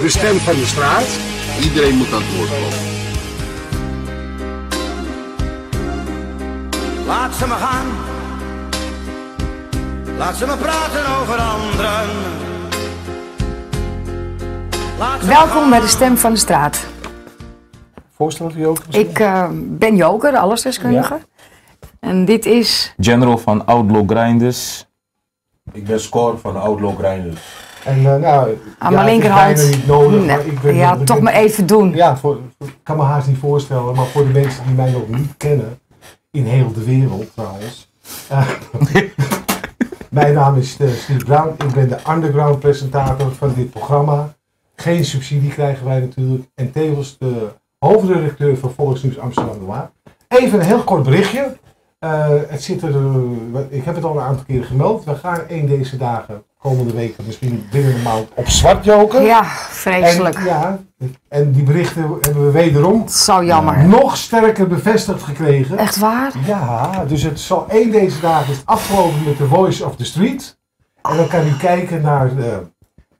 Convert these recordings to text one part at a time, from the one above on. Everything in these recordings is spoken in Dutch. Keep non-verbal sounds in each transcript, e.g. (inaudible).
De stem van de straat. Iedereen moet aan het woord komen. Laat ze me gaan. Laat ze me praten over anderen. Welkom bij de Stem van de Straat. Voorstel voor Joker? Ik eh, ben Joker, de allesdeskundige. En dit is... General van Outlaw Grinders. Ik ben Score van Outlaw Grinders. En uh, nou, Aan ja, mijn het is linkerhand. niet nodig, Nee, maar ik ben ja, ik toch ben- maar even doen. Ja, voor, ik kan me haast niet voorstellen, maar voor de mensen die mij nog niet kennen, in heel de wereld trouwens. Eh, (laughs) mijn naam is eh, Steve Brown, ik ben de underground presentator van dit programma. Geen subsidie krijgen wij natuurlijk. En tevens de hoofdredacteur van Volksnieuws Amsterdam de Waard. Even een heel kort berichtje. Eh, het zit er, eh, ik heb het al een aantal keren gemeld. We gaan één deze dagen, komende weken, misschien binnen een maand, op zwart joken. Ja, vreselijk. En, ja, en die berichten hebben we wederom Zo jammer. nog sterker bevestigd gekregen. Echt waar? Ja, dus het zal één deze dagen is afgelopen met de Voice of the Street. En dan kan u kijken naar de,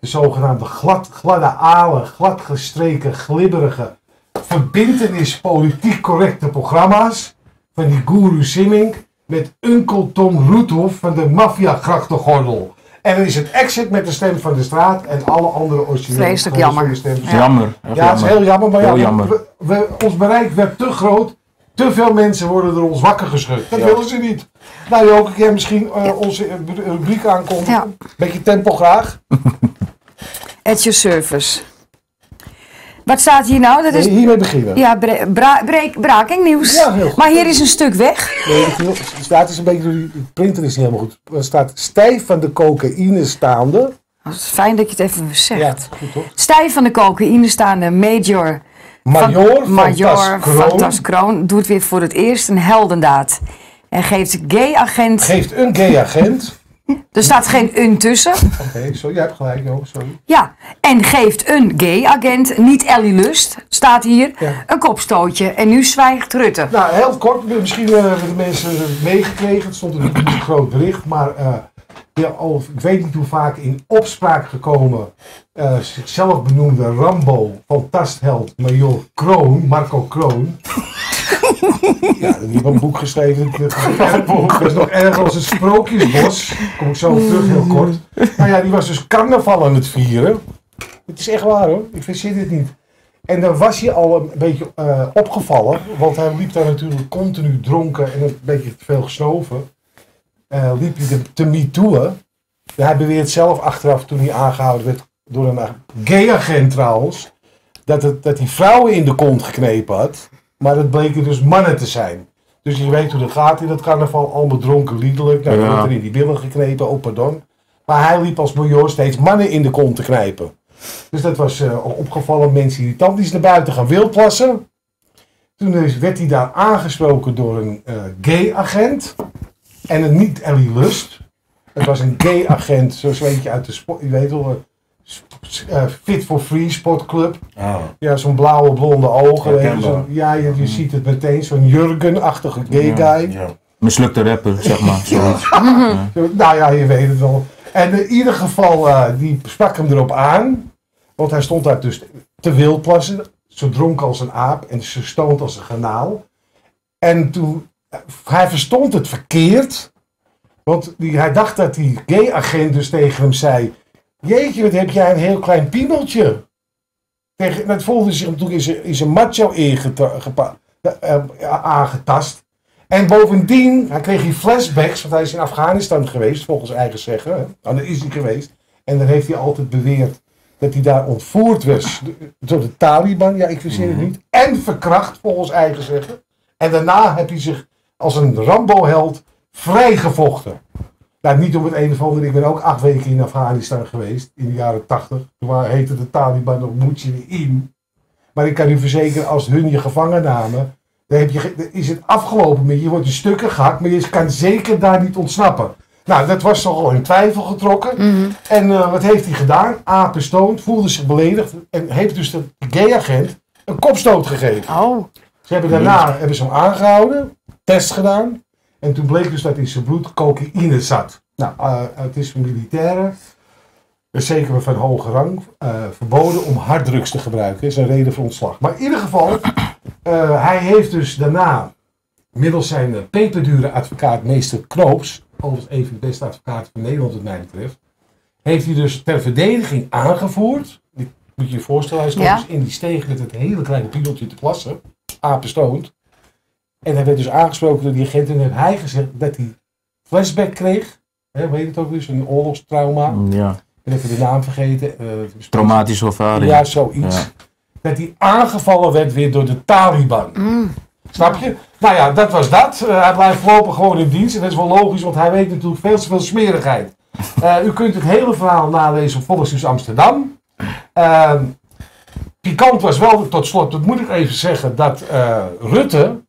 de zogenaamde glad, gladde alen, gladgestreken, glibberige, verbintenis politiek correcte programma's van die guru Simming met Uncle Tom Roethoff van de maffia grachtengordel. En er is een exit met de stem van de straat en alle andere originele Vreselijk jammer. stem. Ja. Jammer. Ja, het is heel jammer, maar ja, Heel we- jammer. We, we- ons bereik werd te groot. Te veel mensen worden door ons wakker geschud. Dat Ja. willen ze niet. Nou Joke, ik heb misschien eh, onze rubriek aankomt. Ja. Beetje tempo graag. At your service. Wat staat hier nou? Dat is... Hiermee beginnen. Ja, bre- bra- breek- braking nieuws. Ja, heel goed. Maar hier is een stuk weg. Nee, het staat is een beetje de printer is niet helemaal goed. Er staat stijf van de cocaïne staande. Oh, Het is fijn dat je het even zegt. Ja, goed toch? Stijf van de cocaïne staande major Major van, Major Tas Kroon van Tas Kroon doet weer voor het eerst een heldendaad. En geeft gay agent. geeft een gay agent. (laughs) Er staat geen un tussen. Oké, sorry, jij hebt gelijk, sorry. Ja. En geeft een gay agent, niet Ellie Lust, staat hier, Ja. een kopstootje. En nu zwijgt Rutte. Nou, heel kort, misschien eh, hebben de mensen meegekregen. Het stond in een groot bericht, maar eh, ja, al, ik weet niet hoe vaak in opspraak gekomen eh, zichzelf benoemde Rambo, fantastheld, major Kroon, Marco Kroon. Ja, die heeft een boek geschreven. (laughs) Dat is nog erger als het Sprookjesbos. Kom ik zo terug, heel kort. Nou ja, die was dus carnaval aan het vieren. Het is echt waar hoor, ik verzin dit niet. En dan was hij al een beetje eh, opgevallen, want hij liep daar natuurlijk continu dronken en een beetje te veel gesnoven. Eh, liep hij te, metooen. Hij beweert zelf achteraf, toen hij aangehouden werd door een gay agent trouwens, dat, het, dat hij vrouwen in de kont geknepen had. Maar het bleken dus mannen te zijn. Dus je weet hoe dat gaat in dat carnaval, allemaal dronken liederlijk. Nou, Ja. wordt er in die billen geknepen, oh pardon. Maar hij liep als major steeds mannen in de kont te knijpen. Dus dat was eh, al opgevallen. Mensen irritant. Die is naar buiten gaan wildplassen. Toen werd hij daar aangesproken door een eh, gay agent. En een niet Ellie Lust. Het was een gay agent, zoals weet je uit de sport. Je weet wel, eh, Fit for Free sportclub. Ah. Ja, zo'n blauwe blonde ogen. zo'n- ja, je, je ziet het meteen. Zo'n Jurgen-achtige gay Ja. guy. Ja. Mislukte rapper, zeg maar. (laughs) Zoiets. Zo, Nou ja, je weet het wel. En in ieder geval, eh, die sprak hem erop aan. Want hij stond daar dus te wildplassen. Zo dronken als een aap en zo stoned als een garnaal. En toen, eh, hij verstond het verkeerd. Want die, hij dacht dat die gay-agent dus tegen hem zei... Jeetje, wat heb jij een heel klein piemeltje. Tegen, dat voelde zich natuurlijk in zijn, in zijn macho eh, eh, aangetast. En bovendien, hij kreeg hij flashbacks, want hij is in Afghanistan geweest, volgens eigen zeggen. hè. Nou, daar is hij geweest. En dan heeft hij altijd beweerd dat hij daar ontvoerd was door de Taliban. Ja, ik verzin het niet. En verkracht, volgens eigen zeggen. En daarna heb hij zich als een Rambo-held vrijgevochten. Nou, niet om het een of ander. Ik ben ook acht weken in Afghanistan geweest, in de jaren tachtig. Toen heette de Taliban nog Mujahideen. Maar ik kan u verzekeren, als hun je gevangen namen, dan, heb je, dan is het afgelopen met je. Je wordt in stukken gehakt, maar je kan zeker daar niet ontsnappen. Nou, dat was toch al in twijfel getrokken. En eh, wat heeft hij gedaan? Apenstoot, voelde zich beledigd en heeft dus de gay-agent een kopstoot gegeven. Oh, Ze hebben daarna hebben ze hem aangehouden, test gedaan. En toen bleek dus dat in zijn bloed cocaïne zat. Nou, eh, het is een militaire. een zekere van hoge rang, eh, verboden om harddrugs te gebruiken. Dat is een reden voor ontslag. Maar in ieder geval, eh, hij heeft dus daarna, middels zijn eh, peperdure advocaat meester Knoops, overigens even de beste advocaat van Nederland wat mij betreft, heeft hij dus ter verdediging aangevoerd. Die moet je je voorstellen, hij stond Ja. dus in die steeg met het hele kleine piemeltje te plassen, apenstoond. En hij werd dus aangesproken door die agent en heeft hij gezegd dat hij flashback kreeg. Hè, weet je het ook weer, een oorlogstrauma. Ja. Ik ben even de naam vergeten. eh, Traumatische ervaring. Ja, zoiets. Ja. Dat hij aangevallen werd weer door de Taliban. Snap je? Nou ja, dat was dat. Eh, hij blijft voorlopig gewoon in dienst. En dat is wel logisch, want hij weet natuurlijk veel te veel smerigheid. (laughs) Eh, u kunt het hele verhaal nalezen op Volksnieuws Amsterdam. Ehm, pikant was wel, tot slot, dat moet ik even zeggen, dat eh, Rutte,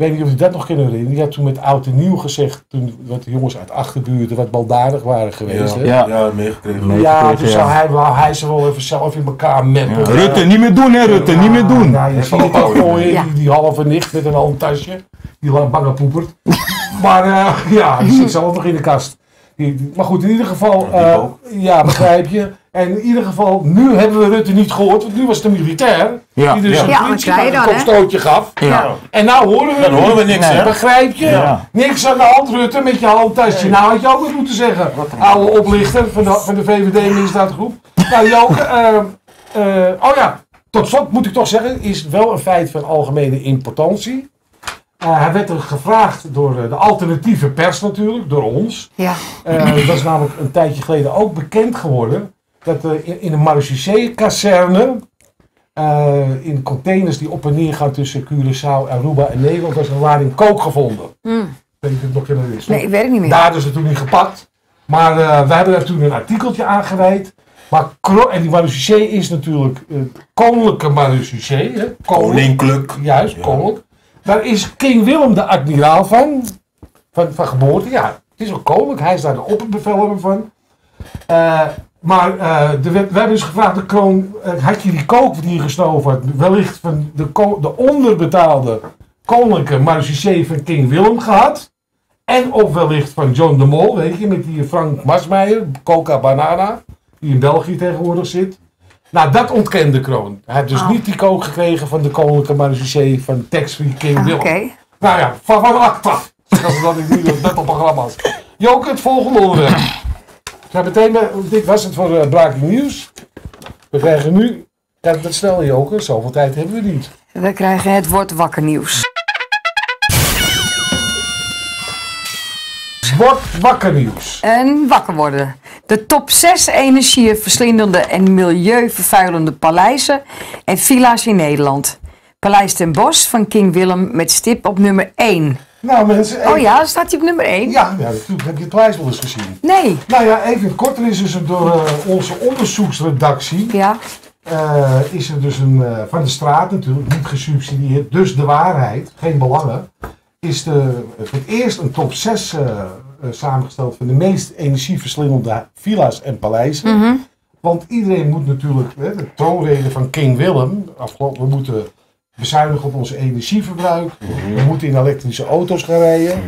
weet niet of u dat nog kunnen herinneren, die had toen met oud en nieuw gezegd, toen wat de jongens uit achterbuurten wat baldadig waren geweest. Ja, hè? Ja. ja. meegekregen. Ja, toen ja. zou hij, wou hij ze wel even zelf in elkaar meppen. Rutte, niet meer doen hè Rutte, niet meer doen. Ja, je ziet het je, Ja. die, die halve nicht met een handtasje. Die la- bange poepert. maar eh, ja, die zit zelf nog in de kast. Die- maar goed, in ieder geval, eh, ja, begrijp je. En in ieder geval, nu hebben we Rutte niet gehoord, want nu was het een militair. Ja. Die dus Ja. een Ja, wat vriendje krijg je een dan, hè? kopstootje gaf. Ja. En nou horen we Dan horen we niks, Nee. hè? Begrijp je? Ja. Niks aan de hand, Rutte, met je handtasje. Nou had je ook wat moeten zeggen. Oude oplichter van de, van de VVD-misdaadgroep. Nou, Joke, eh, eh, oh ja, tot slot moet ik toch zeggen, is wel een feit van algemene importantie. Eh, hij werd er gevraagd door eh, de alternatieve pers natuurlijk, door ons. Ja. Eh, dat is namelijk een tijdje geleden ook bekend geworden. Dat er in, in een marechaussee-kazerne, eh, in containers die op en neer gaan tussen Curaçao, Aruba en Nederland, was een lading kook gevonden. Mm. Weet het nog in is. Nee, ik weet het niet meer. Daar is het toen niet gepakt. Maar eh wij hebben daar toen een artikeltje aangeweid. Maar Kro- en die marechaussee is natuurlijk koninklijke hè? Koninklijk. Koninklijk. Juist, Ja. koninklijk. Daar is King Willem de admiraal van. Van, van geboorte, ja. Het is ook koninklijk. Hij is daar de opperbevelhebber van. Eh, maar eh, de, we hebben dus gevraagd, de kroon, eh, had je die kook die je gestoven had, wellicht van de, de onderbetaalde koninklijke marechaussee van King Willem gehad? En of wellicht van John de Mol, weet je, met die Frank Masmeijer, Coca Banana, die in België tegenwoordig zit. Nou, dat ontkende de kroon. Hij heeft dus Oh. niet die kook gekregen van de koninklijke marechaussee van Tax Free King Ah, Willem. Oké. Nou ja, van. Als we dat niet doen, net op programma's. Joke, het volgende onderwerp. We zijn meteen bij, dit was het voor eh, Breaking News. We krijgen nu, kijk dat snel Joke, zoveel tijd hebben we niet. We krijgen het woord wakker nieuws. Wordt wakker nieuws. En wakker worden. De top 6 energieverslindende en milieuvervuilende paleizen en villa's in Nederland. Paleis ten Bosch van King Willem met stip op nummer 1. Nou mensen, Oh ja, staat hij op nummer 1? Ja, ja, natuurlijk heb je het prijs wel eens gezien. Nee. Nou ja, even in het kort, er is dus door eh, onze onderzoeksredactie, Ja. eh, is er dus een, eh, van de straat natuurlijk, niet gesubsidieerd, dus de waarheid, geen belangen, is de, het eerst een top 6 eh, eh, samengesteld van de meest energieverslindende villa's en paleizen. Mhm. Want iedereen moet natuurlijk, hè, de troonrede van King Willem, afgelopen, we moeten bezuinigen op ons energieverbruik, we moeten in elektrische auto's gaan rijden,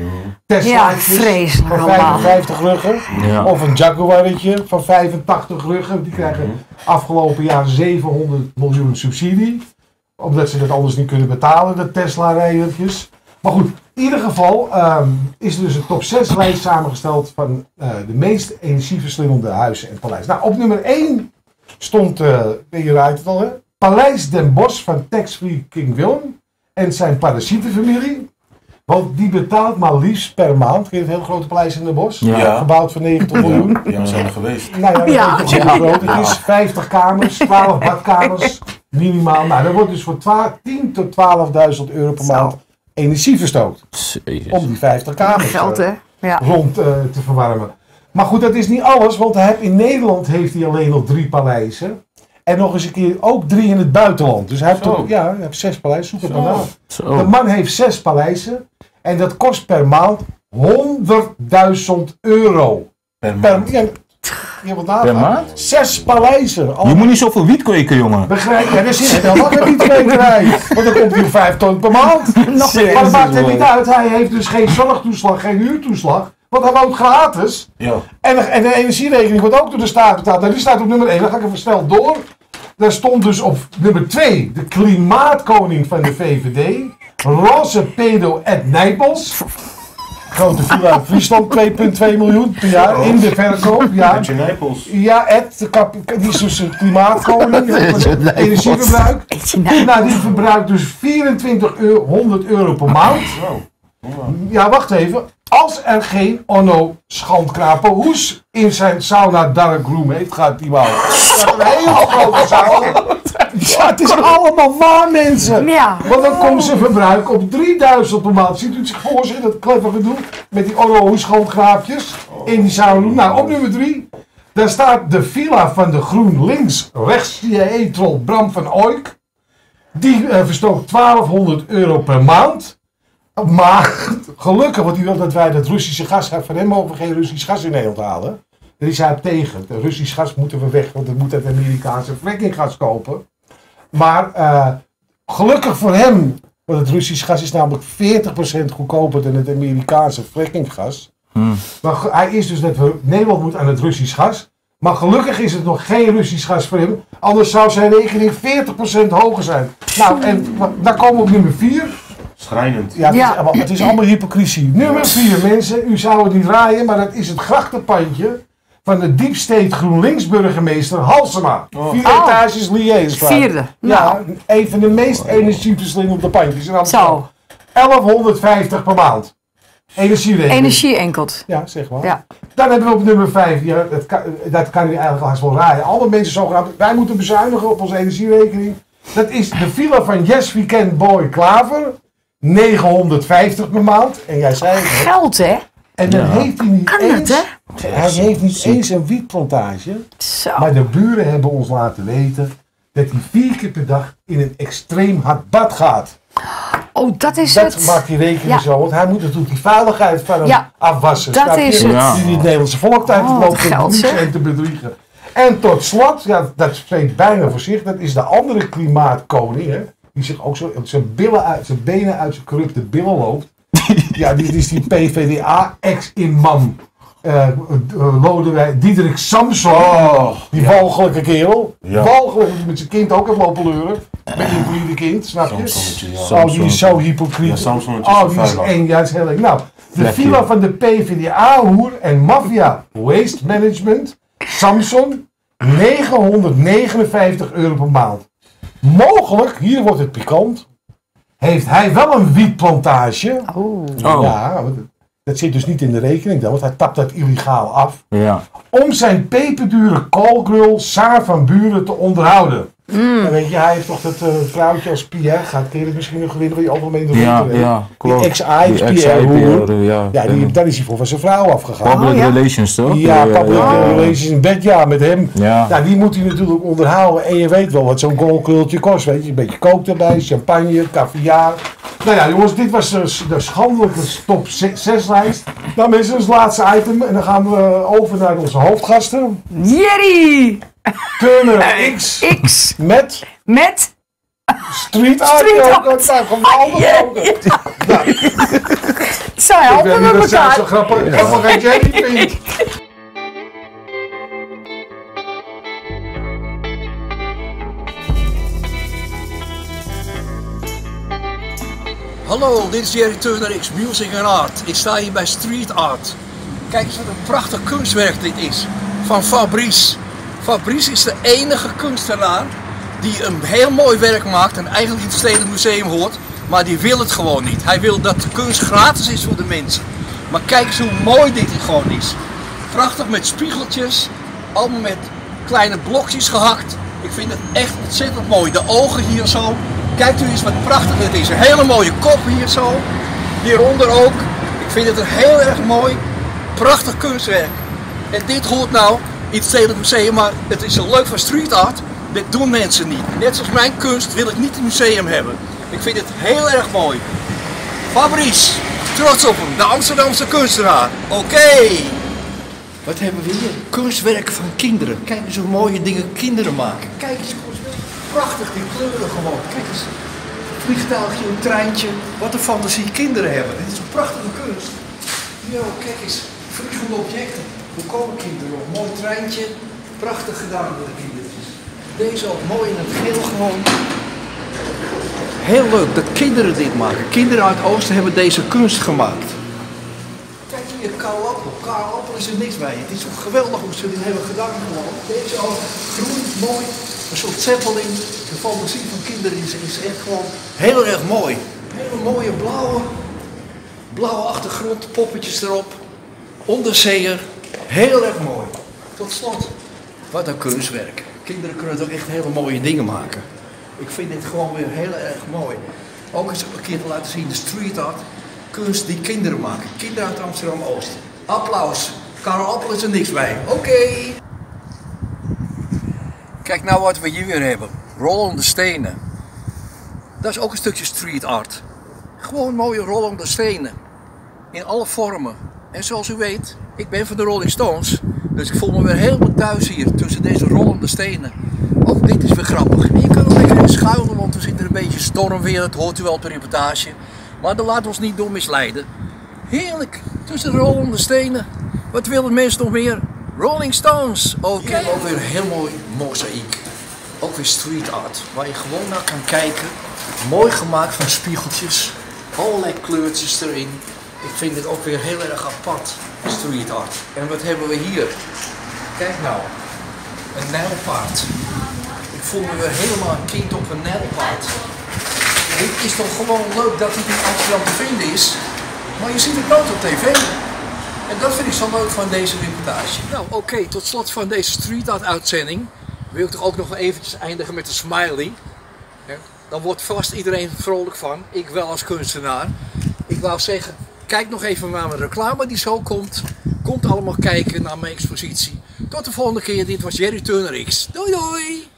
Tesla's Ja, vreselijk van allemaal. 55 ruggen. Ja. Of een Jaguaretje van 85 ruggen. Die krijgen afgelopen jaar 700 miljoen subsidie. Omdat ze dat anders niet kunnen betalen, de Tesla-rijdertjes. Maar goed, in ieder geval ehm, is er dus een top 6 lijst samengesteld van eh, de meest energieverslindende huizen en paleizen. Nou, op nummer 1 stond, eh je raadt het al hè, Paleis Den Bosch van Tax Free King Willem en zijn parasietenfamilie. Want die betaalt maar liefst per maand. Ken je het hele grote paleis in Den Bosch? Ja. Gebouwd voor 90 miljoen. Ja, we zijn er geweest. Nou ja, Ja. hoe groot het is. 50 kamers, 12 badkamers, (laughs) minimaal. Nou, dat wordt dus voor 12 10 tot 12.000 euro per Zo. maand energie verstookt. Jezus. Om die 50 kamers Geld eh, hè? Ja. rond eh, te verwarmen. Maar goed, dat is niet alles, want hij heeft, in Nederland heeft hij alleen nog drie paleizen. En nog eens een keer ook drie in het buitenland. Dus hij heeft, toch, ja, hij heeft zes paleizen. Zoek het maar na. De man heeft zes paleizen. En dat kost per maand 100.000 euro. Per Per, maand. ja, ja, wat nagaan. Per maand? Zes paleizen. Al- Je moet niet zoveel wiet kweken, jongen. Begrijp je? Er zit helemaal geen wietwekerij. Want dan komt hij op vijf ton per maand. (laughs) Nog Maar dat maakt het man. niet uit. Hij heeft dus geen zorgtoeslag, geen huurtoeslag. Want hij woont gratis. Ja. En de, en de energierekening wordt ook door de staat betaald. Nou, die staat op nummer 1. Dan ga ik even snel door. Daar stond dus op nummer 2 de klimaatkoning van de VVD. Roze pedo Ed Nijpels. Grote villa in Friesland, 2,2 miljoen per jaar in de verkoop. Ja, ja Ed, de kap- die is dus een klimaatkoning. (laughs) Energieverbruik. Nou. Die verbruikt dus 2400 euro per maand. Ja, wacht even. Als er geen Onno Schandkrapen hoes in zijn sauna dark room heeft, gaat die wel. Dat een hele grote zaal. Ja, het is allemaal waar, mensen. Ja. Want dan komt zijn verbruik op 3000 per maand. Ziet u het zich voor zich, dat clever gedoe? Met die Onno hoes schandkraapjes in die sauna room. Nou, op nummer 3. Daar staat de villa van de GroenLinks rechts CIA-troll Bram van Ooyk. Die eh, verstookt 1200 euro per maand. Maar gelukkig, want hij wil dat wij dat Russische gas van hem mogen we geen Russisch gas in Nederland halen. Daar is hij tegen. De Russisch gas moeten we weg, want we moeten het Amerikaanse frackinggas kopen. Maar eh, gelukkig voor hem, want het Russisch gas is namelijk 40% goedkoper dan het Amerikaanse frackinggas. Maar ge- hij is dus dat we, Nederland moet aan het Russisch gas. Maar gelukkig is het nog geen Russisch gas voor hem. Anders zou zijn rekening 40% hoger zijn. Nou, en daar komen we op nummer 4. Schrijnend. Ja, het, Ja. Is, allemaal- het is allemaal hypocrisie. Nummer 4, mensen. U zou het niet raaien, maar dat is het grachtenpandje van de Deep State GroenLinks burgemeester Halsema. Vier Oh. etages Liège. Vierde. Ja, een van de meest energieverslindende pandjes in Amsterdam. Zo. 1150 per maand. Energierekening. Energie enkelt. Ja, zeg maar. Ja. Dan hebben we op nummer 5, ja, dat, kan, dat kan u eigenlijk haast wel raaien. Alle mensen zogenaamd, wij moeten bezuinigen op onze energierekening. Dat is de villa van Yes Weekend Boy Klaver. 950 per maand. En jij zei? Geld, hè? En dan heeft hij niet Kan eens... het, hè? Hij heeft niet eens een wietplantage. Zo. Maar de buren hebben ons laten weten dat hij vier keer per dag in een extreem hard bad gaat. Oh, dat is Dat het. maakt die rekening Ja. zo. Want hij moet natuurlijk die veiligheid van hem Ja, afwassen. dat is het. Die het Nederlandse volk tijd Oh, loopt te en te bedriegen. En tot slot, ja, dat spreekt bijna voor zich, dat is de andere klimaatkoning. Hè, die zich ook zo zijn, billen uit, zijn benen uit zijn corrupte billen loopt. (laughs) ja, die is die PVDA-ex-imam. eh uh, Lodewijk Diederik Samson. Oh, Die walgelijke kerel. Ja. Walgelijk dat hij met zijn kind ook heeft lopen leuren. Met een invalide kind, snap je? Ja. Oh, die is zo hypocriet. Ja, oh, die is eng. Ja, is heel. Nou, de villa van de PvdA-hoer en maffia Waste Management, Samson, 959 euro per maand. Mogelijk, hier wordt het pikant, heeft hij wel een wietplantage. Oh. Oh. Ja, dat zit dus niet in de rekening dan, want hij tapt dat illegaal af Ja. om zijn peperdure koolgrul Saar van Buren te onderhouden. Mm. En weet je, hij heeft toch dat eh, vrouwtje als Pierre, gaat keer het misschien nog winnen van die algemeen de Ja, klopt. Die Die Pierre ja. Ja, die, daar is hij voor van zijn vrouw afgegaan. Public Oh, ja. relations, toch? Ja, public ja, ja. relations in bed, ja, met hem. Ja. Ja, die moet hij natuurlijk onderhouden. En je weet wel wat zo'n koolgrultje kost, weet je. Een beetje kook erbij, champagne, caviar. Nou ja, jongens, dit was de, de schandelijke top 6 lijst. Nou mensen, dat is het laatste item. En dan gaan we over naar onze hoofdgasten. Jerry Turner (laughs) X X met met Street Art. Street Art. Dat zijn geweldig ook. Zij Ik helpen met dat zo elkaar. grappig, jij niet vindt. (laughs) Hallo, dit is Jerry Turner X Music and Art. Ik sta hier bij Street Art. Kijk eens wat een prachtig kunstwerk dit is. Van Fabrice. Fabrice is de enige kunstenaar die een heel mooi werk maakt en eigenlijk in het Stedelijk Museum hoort. Maar die wil het gewoon niet. Hij wil dat de kunst gratis is voor de mensen. Maar kijk eens hoe mooi dit gewoon is. Prachtig met spiegeltjes. Allemaal met kleine blokjes gehakt. Ik vind het echt ontzettend mooi. De ogen hier zo. Kijkt u eens wat prachtig dit is. Een hele mooie kop hier zo. Hieronder ook. Ik vind het een heel erg mooi, prachtig kunstwerk. En dit hoort nou in het Stedelijk Museum, maar het is zo leuk van street art. Dit doen mensen niet. Net zoals mijn kunst wil ik niet het museum hebben. Ik vind het heel erg mooi. Fabrice, trots op hem, de Amsterdamse kunstenaar. Oké. Wat hebben we hier? Kunstwerk van kinderen. Kijk eens hoe mooie dingen kinderen maken. Kijk eens, prachtig die kleuren gewoon. Kijk eens. Een vliegtuigje, een treintje. Wat een fantasie kinderen hebben. Dit is een prachtige kunst. Yo, kijk eens. Vriesvolle objecten. Volkomen kinderlijk. Mooi treintje. Prachtig gedaan door de kindertjes. Deze ook mooi in het geel gewoon. Heel leuk dat kinderen dit maken. Kinderen uit oosten hebben deze kunst gemaakt. Kijk hier, Karel Appel. Karel Appel is er niks bij. Het is geweldig hoe ze dit hebben gedaan gewoon. Deze ook groen, mooi. Een soort zeppeling. De fantasie van kinderen is, is echt gewoon heel erg mooi. Hele mooie blauwe, blauwe achtergrond, poppetjes erop. Onderzeeër. Heel erg mooi. Tot slot, wat een kunstwerk. Kinderen kunnen toch echt hele mooie dingen maken. Ik vind dit gewoon weer heel erg mooi. Ook eens een keer te laten zien de street art. Kunst die kinderen maken. Kinderen uit Amsterdam-Oost. Applaus. Karel Appel is er niks bij. Oké. Kijk nou wat we hier weer hebben. Rollende stenen. Dat is ook een stukje street art. Gewoon mooie rollende stenen. In alle vormen. En zoals u weet, ik ben van de Rolling Stones. Dus ik voel me weer helemaal thuis hier tussen deze rollende stenen. Ook dit is weer grappig. En je er lekker in schuilen, want we zitten een beetje stormweer. Dat hoort u wel op de reportage. Maar laten we ons niet door misleiden. Heerlijk, tussen de rollende stenen. Wat willen mensen nog meer? Rolling Stones. Oké. Ook weer heel mooi mozaïek. Ook weer street art, waar je gewoon naar kan kijken. Mooi gemaakt van spiegeltjes. Allerlei kleurtjes erin. Ik vind dit ook weer heel erg apart, street art. En wat hebben we hier? Kijk nou, een nijlpaard. Ik voel me weer helemaal een kind op een nijlpaard. Dit is toch gewoon leuk dat het in Amsterdam te vinden is. Maar je ziet het nooit op tv. En dat vind ik zo leuk van deze reportage. Nou, oké, tot slot van deze street art uitzending wil ik toch ook nog eventjes eindigen met een smiley. Dan wordt vast iedereen vrolijk van. Ik wel als kunstenaar. Ik wou zeggen, kijk nog even naar mijn reclame die zo komt. Komt allemaal kijken naar mijn expositie. Tot de volgende keer. Dit was Jerry Turner X. Doei doei!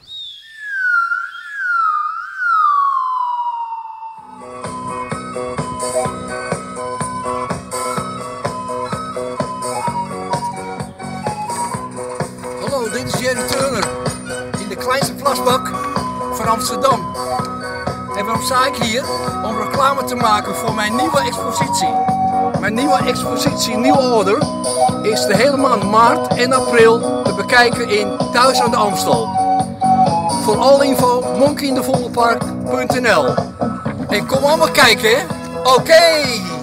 Hallo, dit is Jerry Turner. In de kleinste plasbak van Amsterdam. En waarom sta ik hier? Om reclame te maken voor mijn nieuwe expositie. Mijn nieuwe expositie, Nieuw Order, is de hele maand maart en april te bekijken in Thuis aan de Amstel. Voor alle info, monkeyindevollepark.nl En kom allemaal kijken, hè? Oké!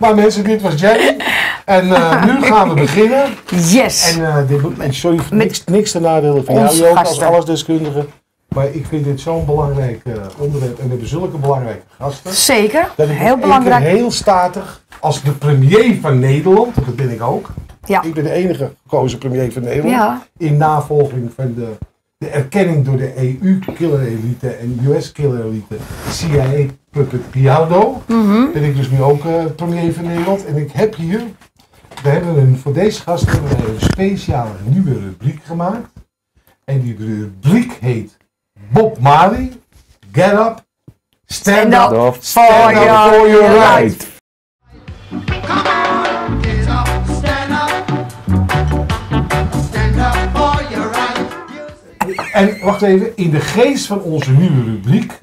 Maar mensen, dit was Jerry. (laughs) En eh, nu gaan we beginnen. Yes! En eh, dit sorry Met niks, niks te nadelen van jou, Joop, als gasten. allesdeskundige. Maar ik vind dit zo'n belangrijk eh, onderwerp. En we hebben zulke belangrijke gasten. Zeker, Dat ik heel belangrijk. heel statig, als de premier van Nederland, dat ben ik ook. Ja. Ik ben de enige gekozen premier van Nederland. Ja. In navolging van de, de erkenning door de EU-killer-elite en US-killer-elite, CIA Puppet Piaudo. Mhm. Ben ik dus nu ook eh, premier van Nederland. En ik heb hier, we hebben een, voor deze gasten een speciale nieuwe rubriek gemaakt. En die rubriek heet Bob Marley, Get Up, Stand, Stand Up, up Stand for Up your for your right. right. Come on, get up, stand up. Stand up for your right. En wacht even, in de geest van onze nieuwe rubriek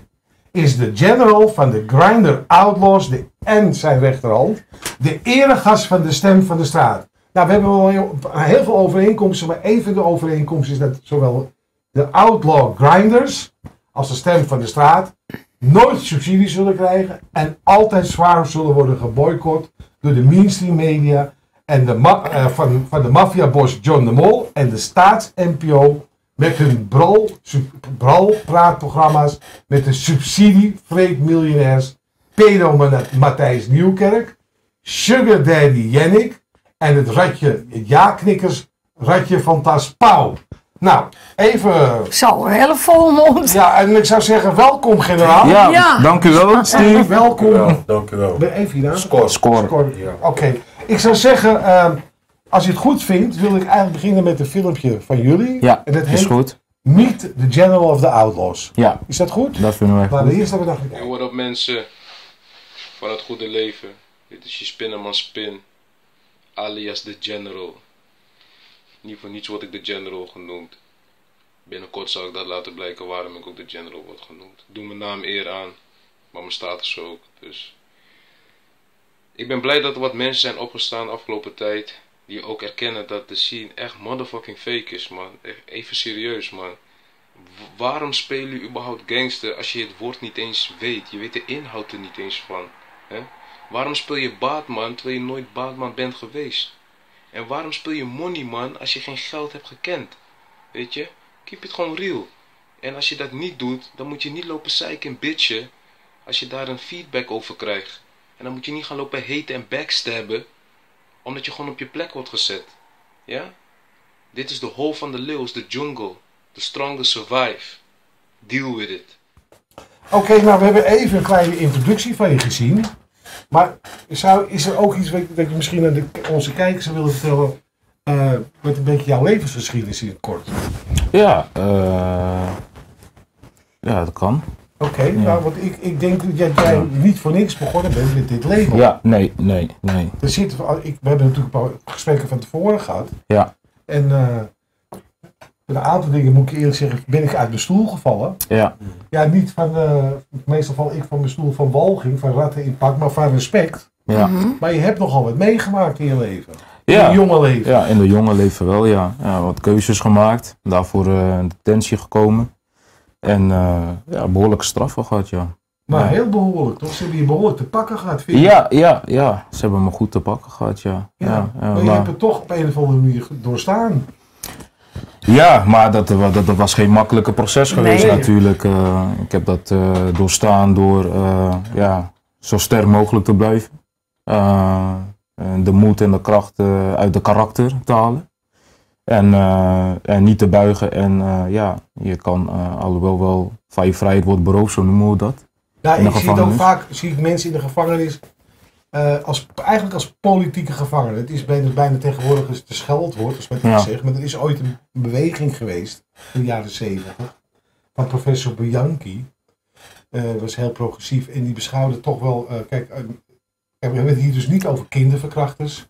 is de general van de Grinder Outlaws de, en zijn rechterhand de eregast van de stem van de straat. Nou, we hebben wel heel, veel overeenkomsten, maar een van de overeenkomsten is dat zowel de Outlaw Grinders als de stem van de straat nooit subsidie zullen krijgen en altijd zwaar zullen worden geboycott door de mainstream media en de eh, van, van de maffiabos John de Mol en de staats-NPO met hun bral, bral-praatprogramma's met de subsidie-vreed-miljonairs pedo Ma- Matthijs Nieuwkerk, Sugar Daddy Jennik en het ratje, het ja-knikkers ratje van Tas Pauw. Nou, even... Zo, een hele volle mond. Ja, en ik zou zeggen, welkom generaal. Ja, Ja. dank u wel, Steve. Welkom. Dank u wel. Ben Even hierna. Score. Score. Score. Ja. Oké, ik zou zeggen, ehm, als je het goed vindt, wil ik eigenlijk beginnen met een filmpje van jullie. Ja, en dat is heet goed. Meet the General of the Outlaws. Ja, Is dat goed? dat vinden we echt Laten we goed. eerst even naar kijken. En wat op mensen van het goede leven. Dit is je Spinnerman Spin, alias de General. Niet voor niets word ik de General genoemd. Binnenkort zal ik dat laten blijken waarom ik ook de general word genoemd. Ik doe mijn naam eer aan, maar mijn status ook. Dus ik ben blij dat er wat mensen zijn opgestaan de afgelopen tijd. Die ook erkennen dat de scene echt motherfucking fake is, man. Even serieus, man. Waarom spelen jullie überhaupt gangster als je het woord niet eens weet? Je weet de inhoud er niet eens van. Hè? Waarom speel je Baatman terwijl je nooit Baatman bent geweest? En waarom speel je Money Man als je geen geld hebt gekend? Weet je? Keep it gewoon real. En als je dat niet doet, dan moet je niet lopen zeiken en bitchen als je daar een feedback over krijgt. En dan moet je niet gaan lopen haten en backstabben, omdat je gewoon op je plek wordt gezet. Ja? Dit is de hol van de leeuw, de jungle. The strongest survive. Deal with it. Oké, nou we hebben even een kleine introductie van je gezien. Maar zou, is er ook iets wat, dat je misschien aan de, onze kijkers zou willen vertellen? eh met een beetje jouw levensgeschiedenis in het kort. Ja, eh, ja, dat kan. Oké, nou want ik, ik denk dat jij, niet voor niks begonnen bent met dit label. Ja, nee, nee, nee. Er zit, ik, we hebben natuurlijk een paar gesprekken van tevoren gehad. Ja, En eh, een aantal dingen moet ik eerlijk zeggen, ben ik uit mijn stoel gevallen. ja, Ja, niet van, eh, meestal val ik van mijn stoel van walging, van ratten in pak, maar van respect. ja. Maar je hebt nogal wat meegemaakt in je leven. In Ja. je jonge leven. Ja, in de jonge leven wel, ja. ja wat keuzes gemaakt. Daarvoor eh, in detentie gekomen. En eh, ja, behoorlijke straffen gehad, ja. Maar Ja. heel behoorlijk, toch? Ze hebben je behoorlijk te pakken gehad, vind je? Ja, ja, ja. Ze hebben me goed te pakken gehad, ja. Ja, Ja, ja, maar je hebt het toch op een of andere manier doorstaan. Ja, maar dat, wa- dat, dat was geen makkelijke proces geweest Nee. natuurlijk. Eh, ik heb dat eh, doorstaan door eh, ja, zo sterk mogelijk te blijven. Eh, en de moed en de kracht eh, uit de karakter te halen. En, eh, en niet te buigen. En eh, ja, je kan, eh, alhoewel wel van je vrijheid wordt beroofd, zo noemen we dat. Ja, ik zie het ook vaak, zie ik mensen in de gevangenis, als, eigenlijk als politieke gevangenen. Het is bijna, bijna tegenwoordig een scheldwoord, als men Ja. zegt. Maar er is ooit een beweging geweest, in de jaren zeventig, van professor Bianchi. Eh was heel progressief en die beschouwde toch wel, kijk, kijk, we hebben het hier dus niet over kinderverkrachters,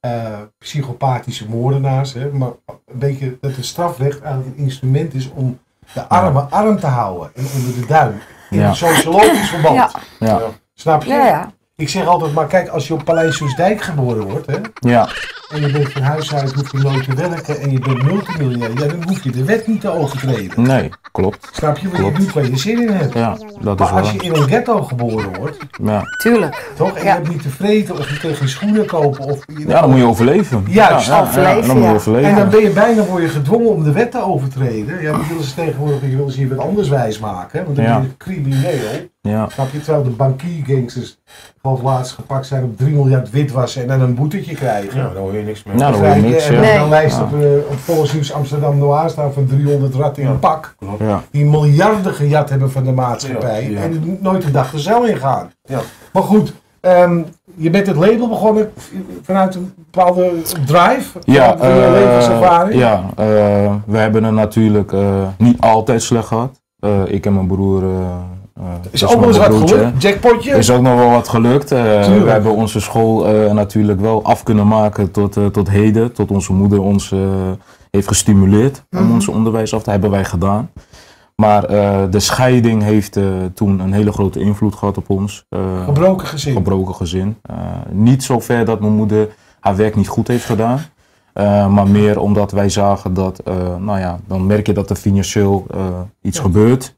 eh, psychopathische moordenaars, hè, maar een beetje dat het strafrecht eigenlijk een instrument is om de armen arm te houden en onder de duim. In Ja. een sociologisch verband. Ja. Ja, Snap je? Ja, ja. Ik zeg altijd, maar kijk, als je op Paleis Soesdijk geboren wordt, hè, ja, en je bent van huis uit, hoef je nooit te werken en je bent multimiljonair, ja, dan hoef je de wet niet te overtreden. nee, klopt. Snap je? Want je Klopt. doet waar je zin in hebt. Ja, dat Maar is als je in een ghetto geboren wordt, Ja. Tuurlijk. toch, en Ja. je hebt niet te vreten of je kan geen schoenen kopen of... ja, dan moet je overleven. Juist, ja, ja, overleven, dan moet je overleven. En dan ben je bijna voor je gedwongen om de wet te overtreden. Ja, dan willen ze tegenwoordig, je willen ze je wat anders wijs maken, want dan Ja. ben je crimineel. Ja, Snap je? Terwijl de bankiergangsters geloof laatst gepakt zijn op 3 miljard witwassen en dan een boetetje krijgen. Ja, je niks meer. Nou, dan hoor je niks. En Ja. dan lijst op, eh, op Volksnieuws Amsterdam Noir staan van 300 ratten in een pak. Ja. Die miljarden gejat hebben van de maatschappij. Ja, ja. En nooit een dag de cel ingaan. Ja. Maar goed, ehm, je bent het label begonnen vanuit een bepaalde drive. Ja, eh, levenservaring. ja eh, we hebben het natuurlijk eh, niet altijd slecht gehad. Eh, ik en mijn broer. Eh, Is ook eens mijn wat gelukt. Jackpotje. Is ook nog wel wat gelukt. Eh, we hebben onze school eh, natuurlijk wel af kunnen maken tot, tot heden. Tot onze moeder ons heeft gestimuleerd Mhm. om ons onderwijs af te hebben wij gedaan. Maar de scheiding heeft toen een hele grote invloed gehad op ons. Gebroken gezin. gebroken gezin. Niet zo ver dat mijn moeder haar werk niet goed heeft gedaan. Eh, maar meer omdat wij zagen dat, eh, nou ja, dan merk je dat er financieel eh, iets Ja. gebeurt.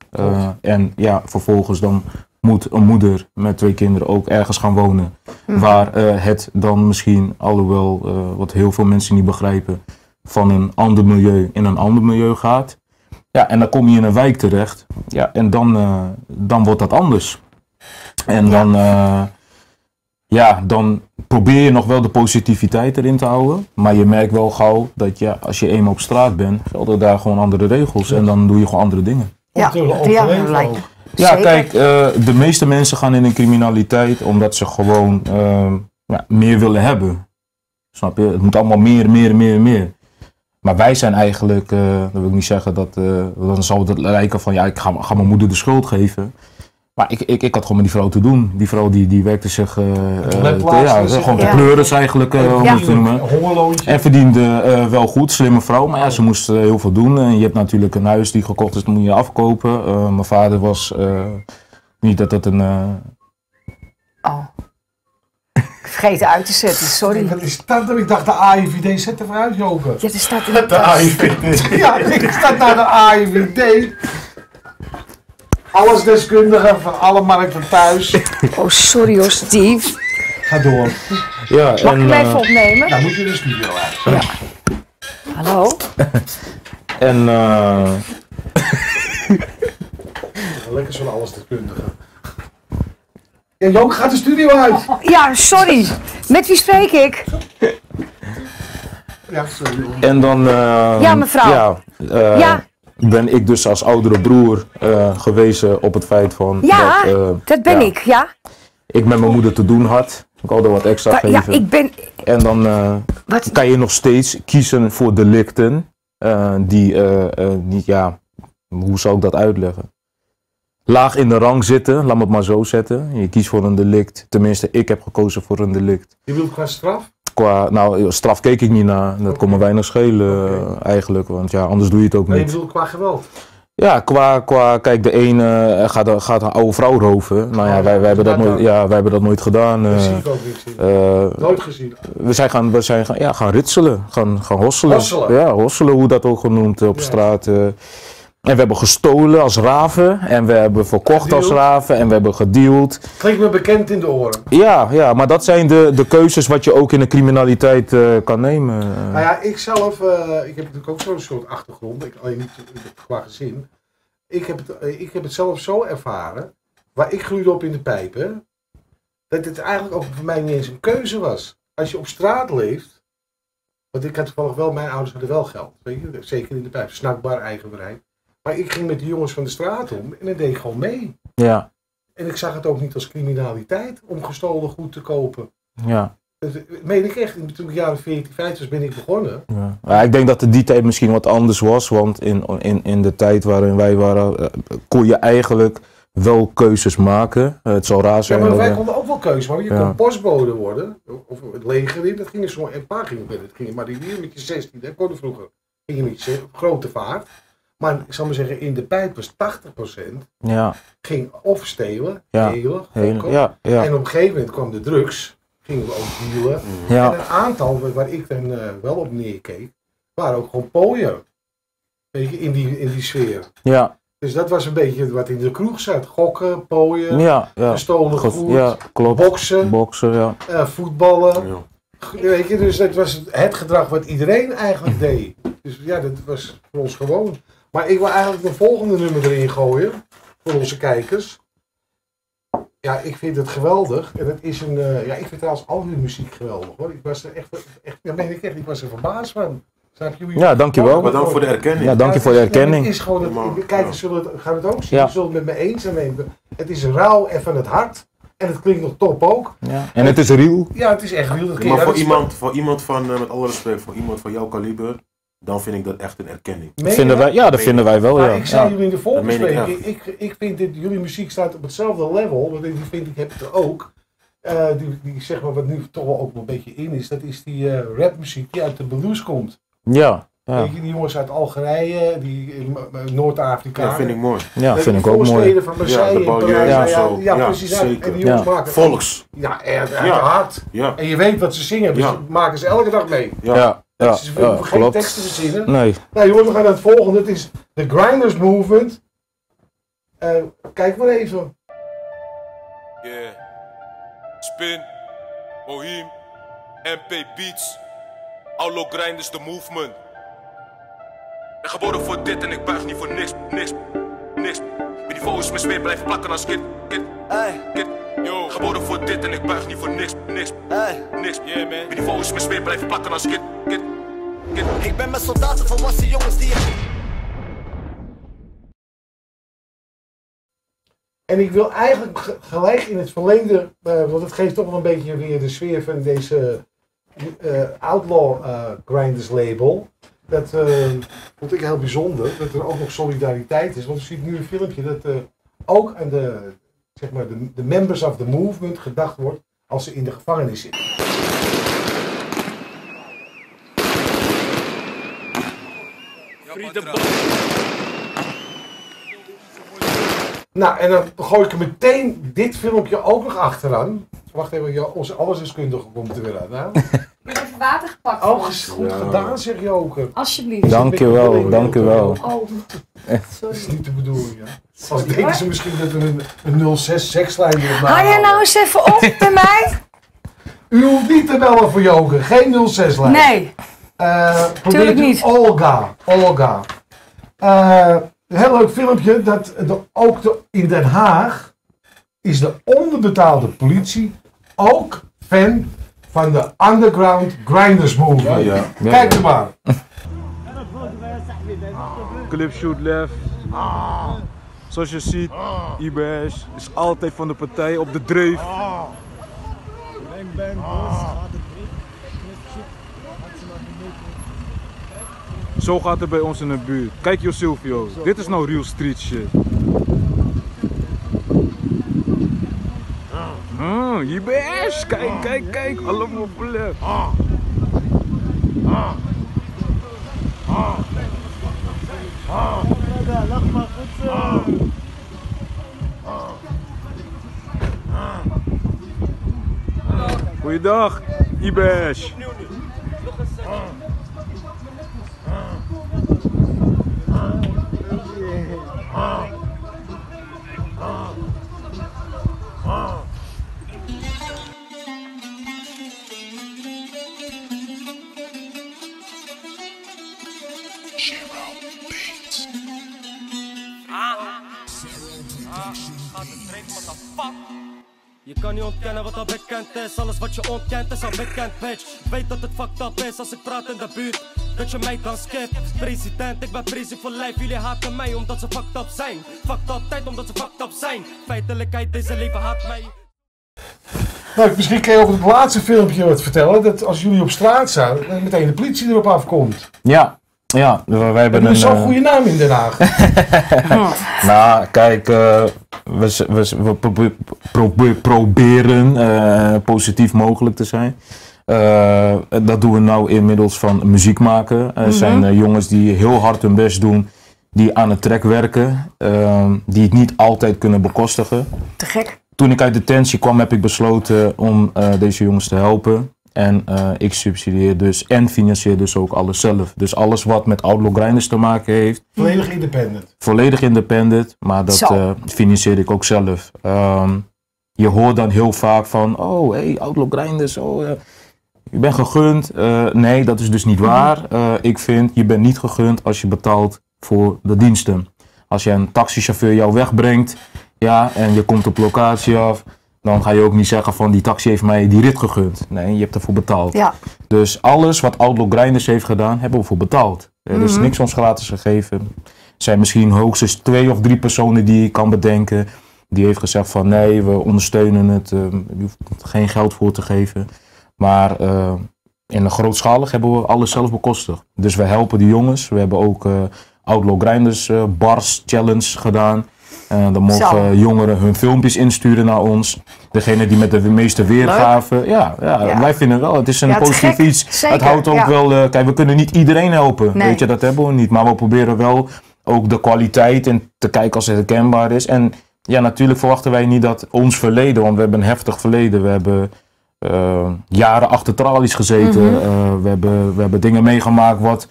En ja, vervolgens dan moet een moeder met twee kinderen ook ergens gaan wonen. Waar eh, het dan misschien, alhoewel wat heel veel mensen niet begrijpen, van een ander milieu in een ander milieu gaat. Ja, en dan kom je in een wijk terecht. Ja, en dan, dan wordt dat anders. En dan, ja, dan probeer je nog wel de positiviteit erin te houden. Maar je merkt wel gauw dat ja, als je eenmaal op straat bent, gelden daar gewoon andere regels. En dan doe je gewoon andere dingen. Ja, ja, lijkt- ook. Ja, kijk, eh, de meeste mensen gaan in een criminaliteit omdat ze gewoon eh, ja, meer willen hebben. Snap je? Het moet allemaal meer, meer, meer, meer. Maar wij zijn eigenlijk, eh dat wil ik niet zeggen dat, eh, dan zal het lijken van ja, ik ga, ga mijn moeder de schuld geven. Maar ik, ik, ik had gewoon met die vrouw te doen. Die vrouw die, die werkte zich, de labplaats, ja, gewoon te Ja. pleuris eigenlijk, eh, om het te noemen. En verdiende eh, wel goed, slimme vrouw, maar ja, ze moest eh, heel veel doen. En je hebt natuurlijk een huis die gekocht is, dat moet je afkopen. Eh, mijn vader was, eh, niet dat dat een... eh, Oh. Ik vergeten uit te zetten, sorry. Wat is dat? Ik dacht de AIVD, zet er vooruit, Joke. Ja, er staat in (laughs) de De. AIVD. (laughs) Ja, ik sta naar de AIVD. Alles deskundige van alle markten thuis. (laughs) Oh, sorry hoor, Steve. Ga door. ja, Mag en, ik hem eh, even opnemen? Nou moet je de studio uit. Hallo? (laughs) en eh, (laughs) Lekker zo'n alles deskundige. Ja, Joke gaat de studio uit. Ja, sorry. Met wie spreek ik? Ja, sorry. en dan... eh, Ja, mevrouw. Ja, eh, Ja. Ben ik dus als oudere broer eh, gewezen op het feit van... Ja, dat, eh, dat ben ja, ik, ja. Ik met mijn moeder te doen had. Ik altijd wat extra Maar, ja, geven. ik ben... En dan eh, Wat? kan je nog steeds kiezen voor delicten eh, die niet, ja, hoe zou ik dat uitleggen? Laag in de rang zitten, laat me het maar zo zetten. Je kiest voor een delict. Tenminste, ik heb gekozen voor een delict. Je wilt qua straf? Qua, nou, straf keek ik niet naar. Dat kon me weinig schelen eh, eigenlijk, want ja, anders doe je het ook Nee, niet. bedoelt qua geweld. Ja, qua, qua, kijk, de ene eh, gaat, gaat een oude vrouw roven. Nou ja, Oh, wij, wij, hebben dat nooit, ja, wij hebben dat nooit gedaan. Dat ik ook niet zien. eh, Nooit gezien. we zijn gaan, we zijn gaan, ja, gaan ritselen, gaan, gaan hosselen. Hosselen? Ja, hosselen, hoe dat ook genoemd op Ja. straat. En we hebben gestolen als raven. En we hebben verkocht als raven. En we hebben gedeeld. Klinkt me bekend in de oren. Ja, ja, maar dat zijn de, de keuzes wat je ook in de criminaliteit eh, kan nemen. Nou ja, ik zelf, eh, ik heb natuurlijk ook zo'n soort achtergrond. Ik, alleen niet qua gezin. Ik heb, het, eh, ik heb het zelf zo ervaren. Waar ik groeide op in de pijpen. Dat het eigenlijk ook voor mij niet eens een keuze was. Als je op straat leeft. Want ik had toevallig wel, mijn ouders hadden wel geld. Weet je, zeker in de pijp. Snackbar, eigen bereik. Maar ik ging met de jongens van de straat om. En dan deed gewoon mee. Ja, En ik zag het ook niet als criminaliteit om gestolen goed te kopen. ja. Dat meen ik echt. Toen ik jaren 14, 15 was, ben ik begonnen. Ja. Ja, ik denk dat het die tijd misschien wat anders was, want in, in, in de tijd waarin wij waren, eh, kon je eigenlijk wel keuzes maken. Eh, het zou raar Ja, zijn. maar dat wij konden ook wel keuze maken. Je Ja. kon postbode worden, of het leger in, dat ging zo, een paar gingen binnen. Dat ging maar die hier met je 16, dat kon vroeger. Ging je met je grote vaart. Maar ik zal maar zeggen, in de pijp was 80% ja, ging of stelen, Ja. delen, heel, gokken. ja, ja, En op een gegeven moment kwam de drugs, gingen we ook dealen. En een aantal waar- ik dan eh, wel op neerkeek, waren ook gewoon pooien. Weet je, in die, in die sfeer. ja, Dus dat was een beetje wat in de kroeg zat. Gokken, pooien, ja, ja. gestolen Goed, goed, ja, klopt. boksen, Boksen, ja. eh, voetballen. Ja. Weet je, dus dat was het gedrag wat iedereen eigenlijk (clears throat) deed. Dus ja, dat was voor ons gewoon. Maar ik wil eigenlijk een volgende nummer erin gooien. Voor onze kijkers. Ja, ik vind het geweldig. En het is een, eh, ja, ik vind trouwens al hun muziek geweldig hoor. Ik was er echt, echt ja, meen ik echt, ik was er verbaasd van. Snap je Ja, dankjewel. Bedankt voor de erkenning. Ja, dank je voor de erkenning. Het is gewoon, het, de kijkers ja. zullen het, gaan het ook zien. Ja. Ze zullen het met me eens zijn. Het is rauw en van het hart. En het klinkt nog top ook. Ja. En het is real. Ja, het is echt real. Maar voor iemand, voor iemand van, eh, met alle respect, voor iemand van jouw kaliber, dan vind ik dat echt een erkenning. Vinden wij, ja, dat vinden wij wel, Maar ja. ik zei ja. jullie in de meen ik voorbespreking, ik, ik, ik vind dit, jullie muziek staat op hetzelfde level, want die vind ik heb het er ook. Eh, die, die zeg maar wat nu toch wel ook wel een beetje in is, dat is die eh, rapmuziek die uit de blues komt. Ja, ja. Je, die jongens uit Algerije, die eh, Noord-Afrika. Ja, vind ik mooi. ja vind ik ook mooi. voorsteden van Marseille, Ja, de Parijs, ja, zo. ja, Ja, precies. zeker. En die jongens Ja. maken Volks. Ja, uit Ja. de hart. Ja, En je weet wat ze zingen, dus maken ze elke dag mee. ja. Ja, ja, Ze ja, geen klopt. teksten te verzinnen. Nee, Nou jongens, we gaan naar het volgende. Het is de Grinders Movement. Eh, kijk maar even. Yeah. Spin, Bohiem, MP Beats, Aulo Grinders The Movement. Ben geboren voor dit en ik buig niet voor niks, niks, niks. Met die volgens me smeer blijven plakken als kid, kid. Yo, geboren voor dit en ik buig niet voor niks, niks, niks. Yeah man. Die volgens blijven plakken als kid, kid, kid. Ik ben met soldaten, volwassen jongens die En ik wil eigenlijk ge- gelijk in het verlengde, eh, want het geeft toch wel een beetje weer de sfeer van deze eh, Outlaw eh, Grinders label. Dat eh, vond ik heel bijzonder, dat er ook nog solidariteit is. Want je ziet nu een filmpje dat eh, ook aan de zeg maar, de, de members of the movement gedacht wordt als ze in de gevangenis zitten. Nou, en dan gooi ik er meteen dit filmpje ook nog achteraan. Wacht even, ja, onze allesdeskundige komt er weer aan. Nou. (laughs) Ik heb even water gepakt. Oh, goed gedaan, zeg Joker. Alsjeblieft. Dank u wel, dank u wel. Oh, (laughs) Dat is niet de bedoeling, ja. Als denken ze misschien dat we een, een 06 sekslijn erop Hou jij nou eens even op (laughs) bij mij? U hoeft niet te bellen voor Joker, geen 06 lijn. Nee. Eh probeer Tuurlijk niet. Olga. Olga. Eh, een heel leuk filmpje dat de, ook de, in Den Haag is de onderbetaalde politie ook fan van de underground grinders movement. Ja, ja. Kijk er maar. Clip shoot left. Zoals je ziet, IBS is altijd van de partij op de dreef. Zo gaat het bij ons in de buurt. Kijk Jo Silvio, dit is nou real street shit. Ah, IBS, kijk, kijk, kijk, allemaal op left. Goeiedag, IBS. Je kan niet ontkennen wat al bekend is. Alles wat je ontkent is al bekend bitch Ik weet dat het fucked up is als ik praat in de buurt. Dat je mij dan skipt. President, ik ben president voor lijf. Jullie haten mij omdat ze fucked up zijn. Fucked up tijd omdat ze fucked up zijn. Feitelijkheid, deze leven haat mij. Nou, misschien kan je over het laatste filmpje wat vertellen. Dat als jullie op straat staan, dat meteen de politie erop afkomt. Ja, ja, wij We hebben een... zo'n eh, goede naam in Den Haag. (laughs) Nou, kijk, eh, we, we, z- we probe- probe- proberen eh, positief mogelijk te zijn. Eh, dat doen we nou inmiddels van muziek maken. Er Mhm. zijn jongens die heel hard hun best doen, die aan het track werken, die het niet altijd kunnen bekostigen. Te gek. Toen ik uit detentie kwam, heb ik besloten om eh, deze jongens te helpen. En eh, ik subsidieer dus en financier dus ook alles zelf. Dus alles wat met Outlaw Grinders te maken heeft, Volledig independent. volledig independent, maar dat eh, financier ik ook zelf. Ehm, je hoort dan heel vaak van, oh, hey, Outlaw Grinders, oh, je bent gegund. Eh, nee, dat is dus niet waar. Eh, ik vind, je bent niet gegund als je betaalt voor de diensten. Als je een taxichauffeur jou wegbrengt, ja, en je komt op locatie af, dan ga je ook niet zeggen van, die taxi heeft mij die rit gegund. Nee, je hebt ervoor betaald. Ja. Dus alles wat Outlaw Grinders heeft gedaan, hebben we voor betaald. Er is Mhm. niks ons gratis gegeven. Er zijn misschien hoogstens twee of drie personen die ik kan bedenken. Die heeft gezegd van nee, we ondersteunen het. eh, je hoeft geen geld voor te geven. Maar eh, in de grootschalig hebben we alles zelf bekostigd. Dus we helpen die jongens. We hebben ook eh Outlaw Grinders eh, Bars Challenge gedaan. Eh, dan mogen Zo. jongeren hun filmpjes insturen naar ons. Degene die met de meeste weergave. Ja, ja, Ja. wij vinden wel. Het is een Ja, positief iets. Zeker, Het houdt ook wel. eh, kijk, we kunnen niet iedereen helpen. Nee. Weet je, dat hebben we niet. Maar we proberen wel ook de kwaliteit en te kijken als het herkenbaar is. En ja, natuurlijk verwachten wij niet dat ons verleden, want we hebben een heftig verleden. We hebben eh, jaren achter tralies gezeten. Mhm. We, hebben, we hebben dingen meegemaakt wat,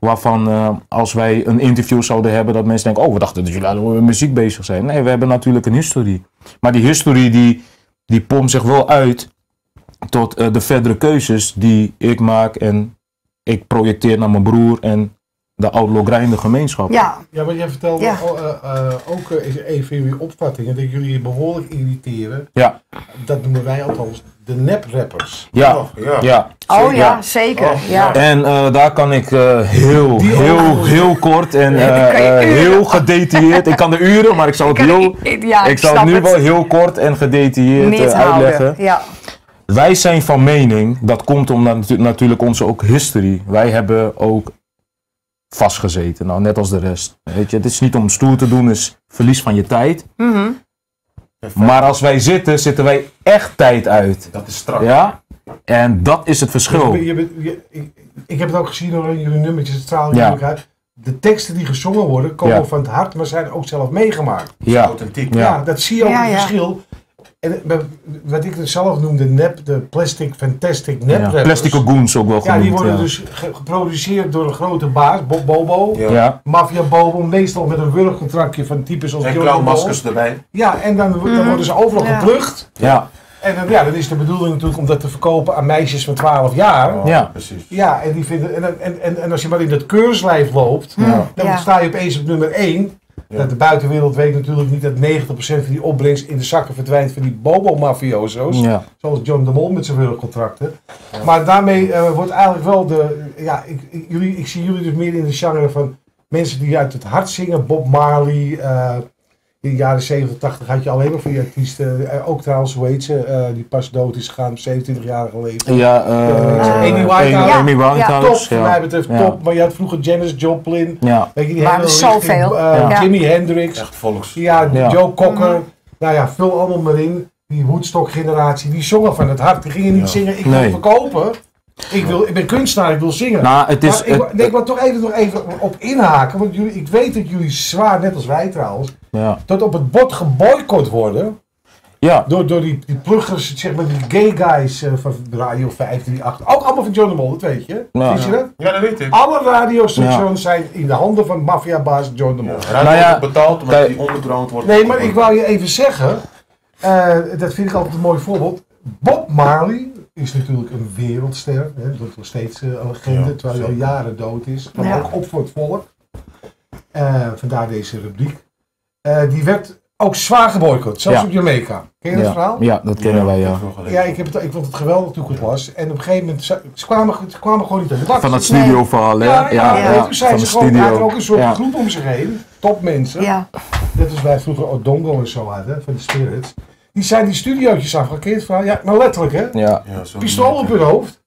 waarvan eh, als wij een interview zouden hebben, dat mensen denken, oh, we dachten dat jullie alleen met muziek bezig zijn. Nee, we hebben natuurlijk een historie. Maar die historie die, die pompt zich wel uit tot eh, de verdere keuzes die ik maak en ik projecteer naar mijn broer en de Outlaw Grinder gemeenschap. Ja. Ja, maar jij vertelde Ja. al, eh, eh, ook eens even in uw opvattingen dat jullie je behoorlijk irriteren. Ja. Dat noemen wij althans de nep-rappers. Ja, ja. ja. Oh ja, zeker. ja. En eh, daar kan ik eh, heel, heel, heel kort en heel gedetailleerd. Ik kan de uren, maar ik zal het, heel, ik- ja, ik ik zal het nu het. wel heel kort en gedetailleerd Niet uitleggen. Ja. Wij zijn van mening, dat komt omdat natu- natuurlijk onze ook history. Wij hebben ook vastgezeten, nou net als de rest. Weet je, het is niet om stoer te doen, het is verlies van je tijd. Mhm. Maar als wij zitten, zitten wij echt tijd uit. Dat is strak. Ja? En dat is het verschil. Je je ik, ik heb het ook gezien door jullie nummertjes, het Ja. jullie uit. De teksten die gezongen worden, komen Ja. van het hart, maar zijn ook zelf meegemaakt. Ja. Authentiek. Ja, Ja. dat zie je ook Ja, het ja. verschil. En wat ik het zelf noemde, nep, de plastic, fantastic nep Ja. Plastic goons ook wel Ja, genoemd. die worden ja. dus ge- geproduceerd door een grote baas, Bob Bobo. Ja. Ja. Mafia Bobo, meestal met een wurgcontractje van types als En Ball. erbij. Ja, en dan, dan worden ze overal Ja. geplucht. Ja. En dan, ja, dan is de bedoeling natuurlijk om dat te verkopen aan meisjes van 12 jaar. Oh, Ja. precies. Ja, en, die vinden, en, en, en, en als je maar in dat keurslijf loopt, dan Ja. sta je opeens op nummer 1. Dat de buitenwereld weet natuurlijk niet dat 90% van die opbrengst in de zakken verdwijnt van die bobo-mafioso's. Zoals John de Mol met zijn contracten. Maar daarmee eh, wordt eigenlijk wel de. Ja, ik, ik, jullie, ik zie jullie dus meer in de genre van mensen die uit het hart zingen. Bob Marley. eh, in de jaren 70, 80 had je alleen maar van die artiesten. eh, ook trouwens, hoe heet ze? eh, die pas dood is gegaan op 27-jarige leeftijd. Ja, eh, Amy Winehouse. Amy- Amy Ja. Winehouse. Top, voor ja. mij betreft Ja. top. Maar je had vroeger Janis Joplin. Ja. Weet je, die zoveel. eh, Ja. Jimi Hendrix. Echt volks. Ja, Ja. Joe Cocker. Nou ja, vul allemaal maar in. Die Woodstock-generatie, die zongen van het hart. Die gingen niet Ja. zingen, ik wil Nee. verkopen. Ik, wil, ik ben kunstenaar, ik wil zingen. Nou, het is... maar ik, het- nee, ik wil toch even, nog even op inhaken. Want jullie, ik weet dat jullie zwaar, net als wij trouwens, ja. tot op het bord geboycott worden. Ja. Door, door die, die pluggers, zeg maar die gay guys eh, van Radio 538. Ook allemaal van John de Mol, dat weet je. Ja. Wist je dat? Ja, dat weet ik. Alle radiostations zijn in de handen van maffiabaas John de Mol. Nou ja, wordt betaald omdat kijk- die ondergrond wordt. Nee, maar ik wou je even zeggen, eh, dat vind ik altijd een mooi voorbeeld. Bob Marley is natuurlijk een wereldster, hè, dat is nog steeds eh, een legende, Ja, terwijl hij al jaren dood is. Maar Ja. ook op voor het volk. Eh, vandaar deze rubriek. Eh, die werd ook zwaar geboycott, zelfs Ja. op Jamaica. Ken je dat verhaal? ja, dat kennen wij, ja. Ja, ik, heb het, ik vond het geweldig toen ik het las. En op een gegeven moment, ze, ze kwamen, ze kwamen gewoon niet aan de bak. Van het studioverhaal, hè? Ja, ja, ja, ja, toen zijn van ze de gewoon, hij had studio. ook een soort Ja. groep om zich heen, topmensen. Ja. Net als wij vroeger Odongo en zo hadden, van de Spirits. Die zijn die studiootjes afgekeerd van, ja, maar letterlijk hè. Ja. Ja, zo Pistool op hun hoofd.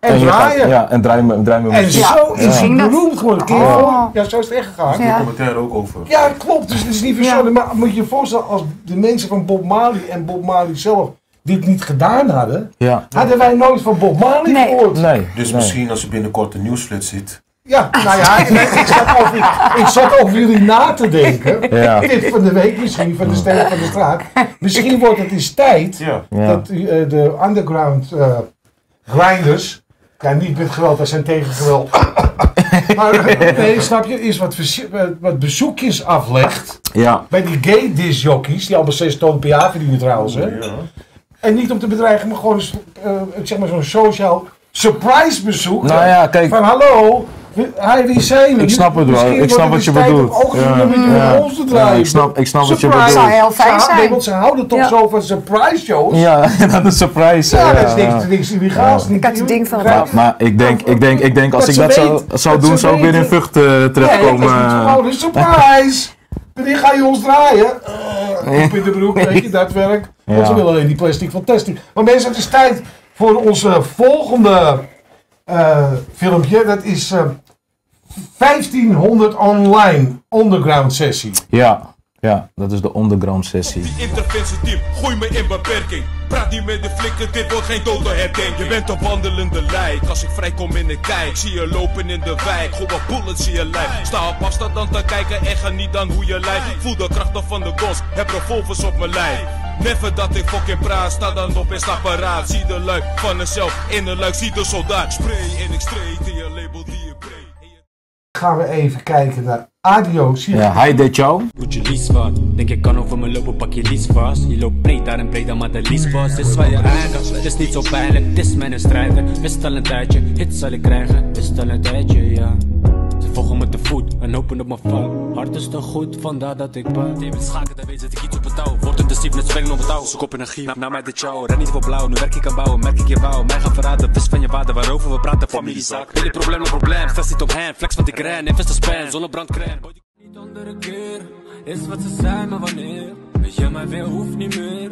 En, gaat- draaien. Ja, en draai me, draai me En zo is dat. beroemd geworden. Je Oh. Ja, zo is het echt gegaan. Ik Ja. heb commentaar ook over. klopt. Dus het is niet verzonnen. Maar moet je je voorstellen, als de mensen van Bob Marley en Bob Marley zelf dit niet gedaan hadden, Ja. hadden wij nooit van Bob Marley Nee. gehoord. Nee. Dus nee. misschien als je binnenkort een nieuwsflits ziet. Ja, nou ja, ik, ik, zat over, ik zat over jullie na te denken. Ja. Dit van de week misschien, van de sterren van de straat. Misschien wordt het eens tijd Ja. Dat uh, de underground eh, grinders, ja niet met geweld, dat zijn tegen geweld. (laughs) maar nee, snap je, is wat, wat- bezoekjes aflegt Ja. bij die gay discjockeys, die allemaal 6 ton per jaar verdienen trouwens. Hè? Ja. En niet om te bedreigen, maar gewoon eh, zeg maar zo'n sociaal surprise bezoek. Nou ja, kijk. Van hallo, hij wie zijn we? Ik snap het wel. Misschien Ik snap wat je bedoelt. Ook eens Ja. een nummertje Ja. voor ons te Ja, draaien. ik snap- ik snap wat je bedoelt. Zou heel fijn zijn. Nee, want ze houden toch Ja. zo van surprise shows. Ja, (laughs) dat is een surprise. Ja, ja, dat is niks, ja. niks illegaals. Ja. Ik had het ding van Maar, ik denk, ik denk, ik denk als Dat ik dat zou, zou dat doen, zou ik weer in Vught eh, dat terechtkomen. is gewoon een surprise. (laughs) Wanneer ga je ons draaien? Uh, op in de broek, weet je, dat werk. Want ze Ja. willen alleen die plastic fantastisch. Maar mensen, het is tijd voor onze volgende eh, filmpje. Dat is eh 1500 online underground sessie. Ja, ja, dat is de underground sessie. Interventieteam, gooi me in beperking. Praat niet met de flikker, dit wordt geen dode herdenking. Je bent een wandelende lijk, als ik vrijkom in de kijk. Zie je lopen in de wijk, gooi wat bullets in je lijf. Sta op afstand dan te kijken en geniet dan hoe je lijf. Voel de krachten van de gons, heb revolvers op mijn lijf. Never dat ik fucking praat, sta dan op en sta paraat. Zie de luik van mezelf in de luik, zie de soldaat. Spray en ik streed in je label die. Gaan we even kijken naar Adio. Zie je- Ja, hi deed jou. Moet je lies wat? Denk ik kan over me lopen, pak je lies vast. Je loopt breed daar en breder, maar de lies vast is waar je eigen. Het is niet zo pijnlijk, het is mijn strijder. Wist al een tijdje, hits zal ik krijgen. Wist al een tijdje, ja. Ze volgen met de voet en hopen op mijn val. Hart is te goed, vandaar dat ik bouw. David schaken, dan weet dat ik iets op het touw. Wordt intensief, net springen op het touw. Zoek op energie, na, naar mij de chow. Ren niet voor blauw, nu werk ik aan bouwen, merk ik je wou. Mij gaan verraden, vis van je waarde, waarover we praten, familiezak. Wil je probleem, een probleem, vest niet op hand. Flex wat ik ren, invest de span, zonnebrandcrème. Niet andere keer, is wat ze zijn, maar wanneer? Je mij weer hoeft niet meer,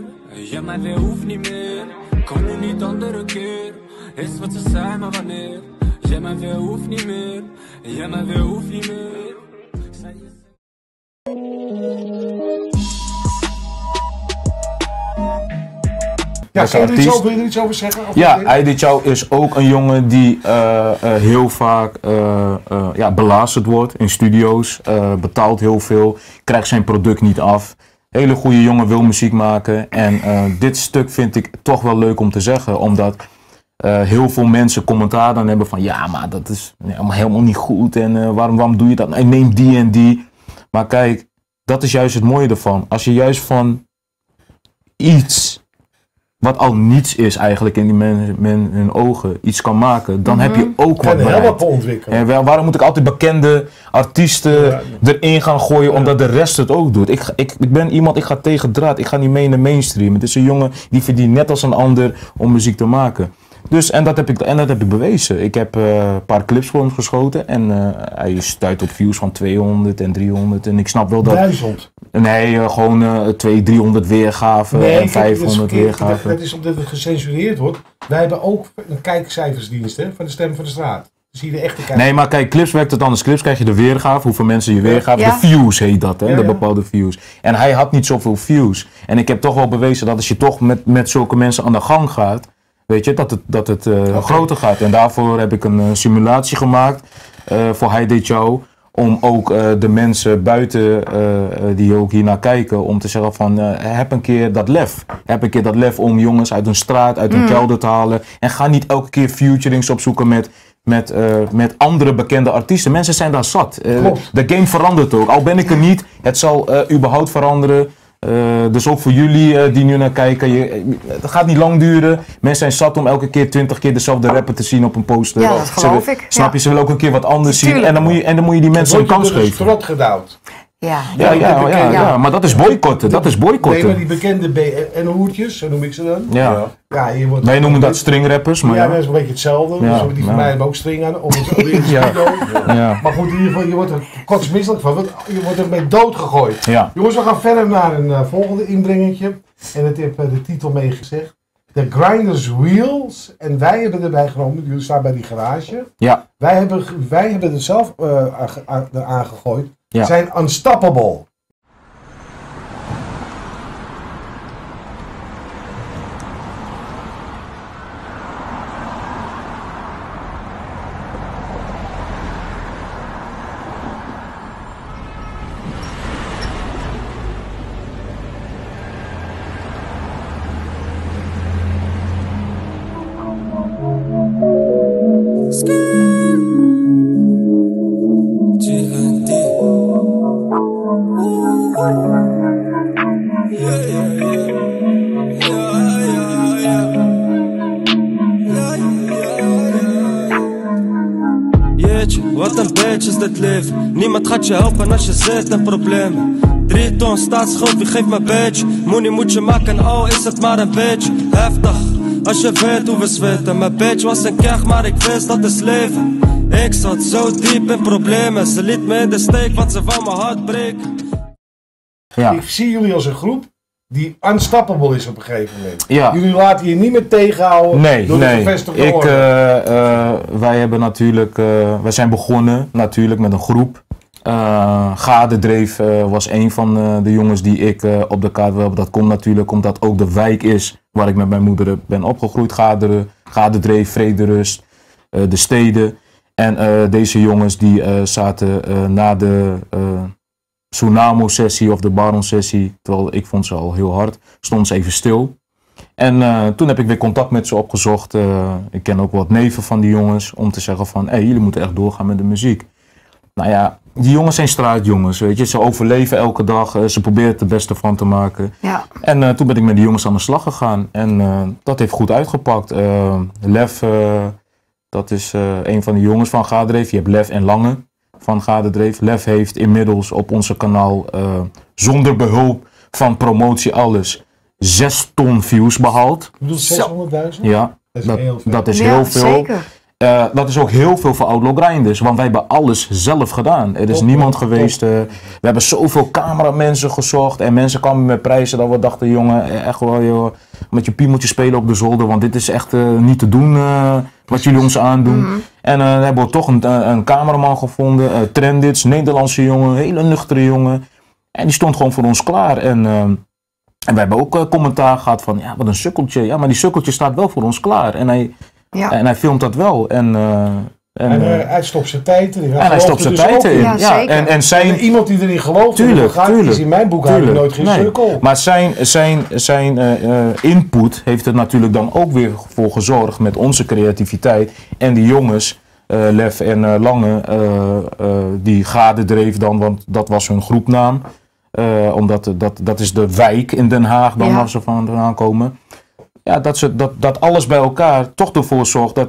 je mij weer hoeft niet meer. Kom nu niet andere keer, is wat ze zijn, maar wanneer? Je mij weer hoeft niet meer, mij weer hoeft niet meer. Ja, beste kun je er iets artiest. over, wil je er iets over zeggen? Of Ja, niet? Heidi Chow is ook een jongen die eh, eh, heel vaak eh, eh, ja, belazerd wordt in studio's. eh, betaalt heel veel, krijgt zijn product niet af. Hele goede jongen, wil muziek maken. En eh, dit stuk vind ik toch wel leuk om te zeggen, omdat eh, heel veel mensen commentaar dan hebben van ja, maar dat is helemaal, niet goed en eh, waarom, waarom doe je dat? En neem die en die. Maar kijk, dat is juist het mooie ervan. Als je juist van iets wat al niets is eigenlijk in die men, men hun ogen iets kan maken, dan heb je ook Kan wat bereikt. ontwikkelen. En waarom moet ik altijd bekende artiesten erin gaan gooien, omdat de rest het ook doet? Ik, ik, ik ben iemand, ik ga tegen draad, ik ga niet mee in de mainstream. Het is een jongen die verdient net als een ander om muziek te maken. Dus, en dat heb ik, en dat heb ik bewezen. Ik heb eh, een paar clips voor hem geschoten en eh, hij stuit op views van 200 en 300. En ik snap wel dat... Duizend. Nee, eh, gewoon eh 200, 300 weergaven en kijk, dat is 500 verkeerd. weergaven. Dat, is omdat het gecensureerd wordt. Wij hebben ook een kijkcijfersdienst hè, van de Stem van de Straat. Dus hier de echte kijkers. Nee, maar kijk, clips werkt het anders. Clips krijg je de weergave, hoeveel mensen je weergave. Ja. De views heet dat, hè? Ja, de ja. bepaalde views. En hij had niet zoveel views. En ik heb toch wel bewezen dat als je toch met, met zulke mensen aan de gang gaat, weet je, dat het, dat het eh, groter gaat. En daarvoor heb ik een eh, simulatie gemaakt eh, voor Heidi Chow. Om ook de mensen buiten die ook hiernaar kijken, om te zeggen van heb een keer dat lef. Heb een keer dat lef om jongens uit een straat, uit een Mm. kelder te halen. En ga niet elke keer featurings opzoeken met, met, met andere bekende artiesten. Mensen zijn daar zat. De game verandert ook. Al ben ik er niet, het zal überhaupt veranderen. Eh, dus ook voor jullie eh, die nu naar kijken, je, eh, het gaat niet lang duren. Mensen zijn zat om elke keer twintig keer dezelfde rapper te zien op een poster. Ja, dat Ze geloof ik, Snap ja. je, ze willen ook een keer wat anders zien. En dan, moet je, en dan moet je die mensen een kans je door de geven. strot gedouwd. Ja, Ja, ja, ja, maar dat is boycotten. Dat is Nee, maar boycotten. die bekende BN-hoertjes, zo noem ik ze dan. Ja. ja je wordt Wij noemen dat stringrappers, maar ja, ja. dat is een beetje hetzelfde. Ja, Dus die van mij hebben ook string aan. Om het Ja. Ja. Maar goed, in ieder geval, je wordt er kotsmisselijk van. want Je wordt ermee doodgegooid. Ja. Jongens, we gaan verder naar een eh, volgende inbrengetje. En het heeft eh, de titel meegezegd. The Grinders Wheels. En wij hebben erbij genomen, jullie staan bij die garage. Ja. Wij hebben, wij hebben het zelf eh, aange- aan- eraan gegooid. Ja. Zijn unstoppable. Leven. Niemand gaat je helpen als je zit in problemen. Drie ton staatsschuld, wie geeft me bitch? Money moet je maken, al is het maar een bitch. Heftig, als je weet hoe we zweten. Mijn bitch was een keg, maar ik wist dat is leven. Ik zat zo diep in problemen. Ze liet me in de steek, want ze wou mijn hart breken. Ja. Ik zie jullie als een groep die unstoppable is op een gegeven moment. Ja. Jullie laten je niet meer tegenhouden Nee, door de nee. gevestigde Ik, eh, eh, wij hebben natuurlijk, eh, wij zijn begonnen natuurlijk met een groep. Gadedreef eh, was een van de jongens die ik op de kaart wil hebben. Dat komt natuurlijk omdat ook de wijk is waar ik met mijn moeder ben opgegroeid. Gaderen, Gadedreef, Vrederust, de steden. En deze jongens die zaten na de Tsunamo-sessie of de Baron-sessie, terwijl ik vond ze al heel hard, stonden ze even stil. En eh, toen heb ik weer contact met ze opgezocht. Eh, ik ken ook wat neven van die jongens. Om te zeggen van, hé, hey, jullie moeten echt doorgaan met de muziek. Nou ja, die jongens zijn straatjongens, weet je. Ze overleven elke dag. eh, ze proberen het beste van te maken. Ja. En toen ben ik met die jongens aan de slag gegaan. En dat heeft goed uitgepakt. Lef, dat is een van de jongens van Gadreef. Je hebt Lef en Lange van Gadedreef. Lef heeft inmiddels op onze kanaal eh, zonder behulp van promotie alles 6 ton views behaald. Je bedoelt 600.000? Ja, Dat is dat, heel veel. dat is Ja, heel veel. zeker. Eh, dat is ook heel veel voor Outlaw Grinders, want wij hebben alles zelf gedaan. Er is Top, niemand top. geweest. eh, we hebben zoveel cameramensen gezocht en mensen kwamen met prijzen dat we dachten, jongen, echt wel, joh, met je piemeltje spelen op de zolder, want dit is echt eh, niet te doen eh, wat jullie ons aandoen. En eh, dan hebben we toch een, een, een cameraman gevonden, eh Trendits, Nederlandse jongen, hele nuchtere jongen. En die stond gewoon voor ons klaar. En ehm, En we hebben ook eh, commentaar gehad van, ja, wat een sukkeltje. Ja, maar die sukkeltje staat wel voor ons klaar. En hij, Ja. en hij filmt dat wel. En, eh, en, En eh, eh, hij stopt zijn tijd in. en hij stopt zijn dus tijd. Ja, Ja, zeker. en, en En zijn, iemand die erin gelooft, Tuurlijk, gaat, tuurlijk. is in mijn boek eigenlijk Tuurlijk. nooit geen Nee. sukkel. Maar zijn, zijn, zijn eh, eh, input heeft er natuurlijk dan ook weer voor gezorgd met onze creativiteit. En die jongens, eh, Lef en Lange, eh, eh, die Gade dreef dan, want dat was hun groepnaam. Eh, omdat dat, dat is de wijk in Den Haag dan Ja. waar ze vandaan komen. Ja, dat, ze, dat, dat alles bij elkaar toch ervoor zorgt dat,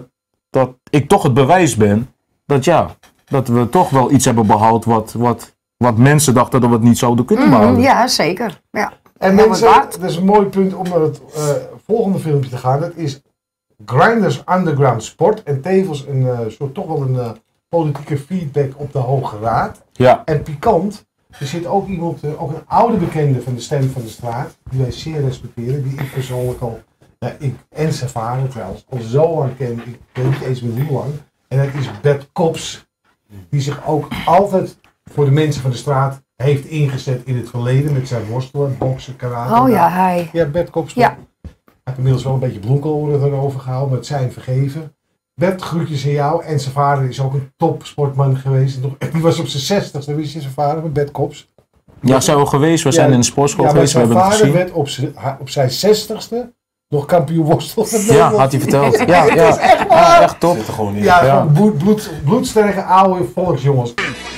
dat ik toch het bewijs ben dat ja, dat we toch wel iets hebben behaald wat, wat, wat mensen dachten dat we het niet zouden kunnen Mhm, behouden. ja, zeker. Ja. En Ja, mensen, dat is een mooi punt om naar het eh, volgende filmpje te gaan. Dat is Grinders Underground Sport. En tevens een eh, soort toch wel een eh, politieke feedback op de Hoge Raad. Ja. En pikant, er zit ook iemand, eh, ook een oude bekende van de Stem van de Straat, die wij zeer respecteren, die ik persoonlijk al, ja, ik en zijn vader trouwens, al zo lang ken, ik weet niet eens meer hoe lang. En dat is Bert Kops, die zich ook altijd voor de mensen van de straat heeft ingezet in het verleden met zijn worstelen, boksen, karate. Oh ja, hij. Ja, Bert Kops. Ja. Hij heeft inmiddels wel een beetje bloemkolen erover gehaald, maar het zijn vergeven. Bert, groetjes aan jou. En zijn vader is ook een topsportman geweest. En nog- (laughs) Die was op zijn zestigste, wist je zijn vader, met Bert Kops. Ja, zijn we geweest. We zijn in de sportschool ja, geweest. We maar hebben het zijn vader gezien. werd op zijn, op zijn zestigste nog kampioen worstel Ja, had hij verteld. (laughs) Ja, Het ja. is echt Ja, echt top. Ja, Ja. gewoon bloed, bloed, bloedsterke oude volksjongens.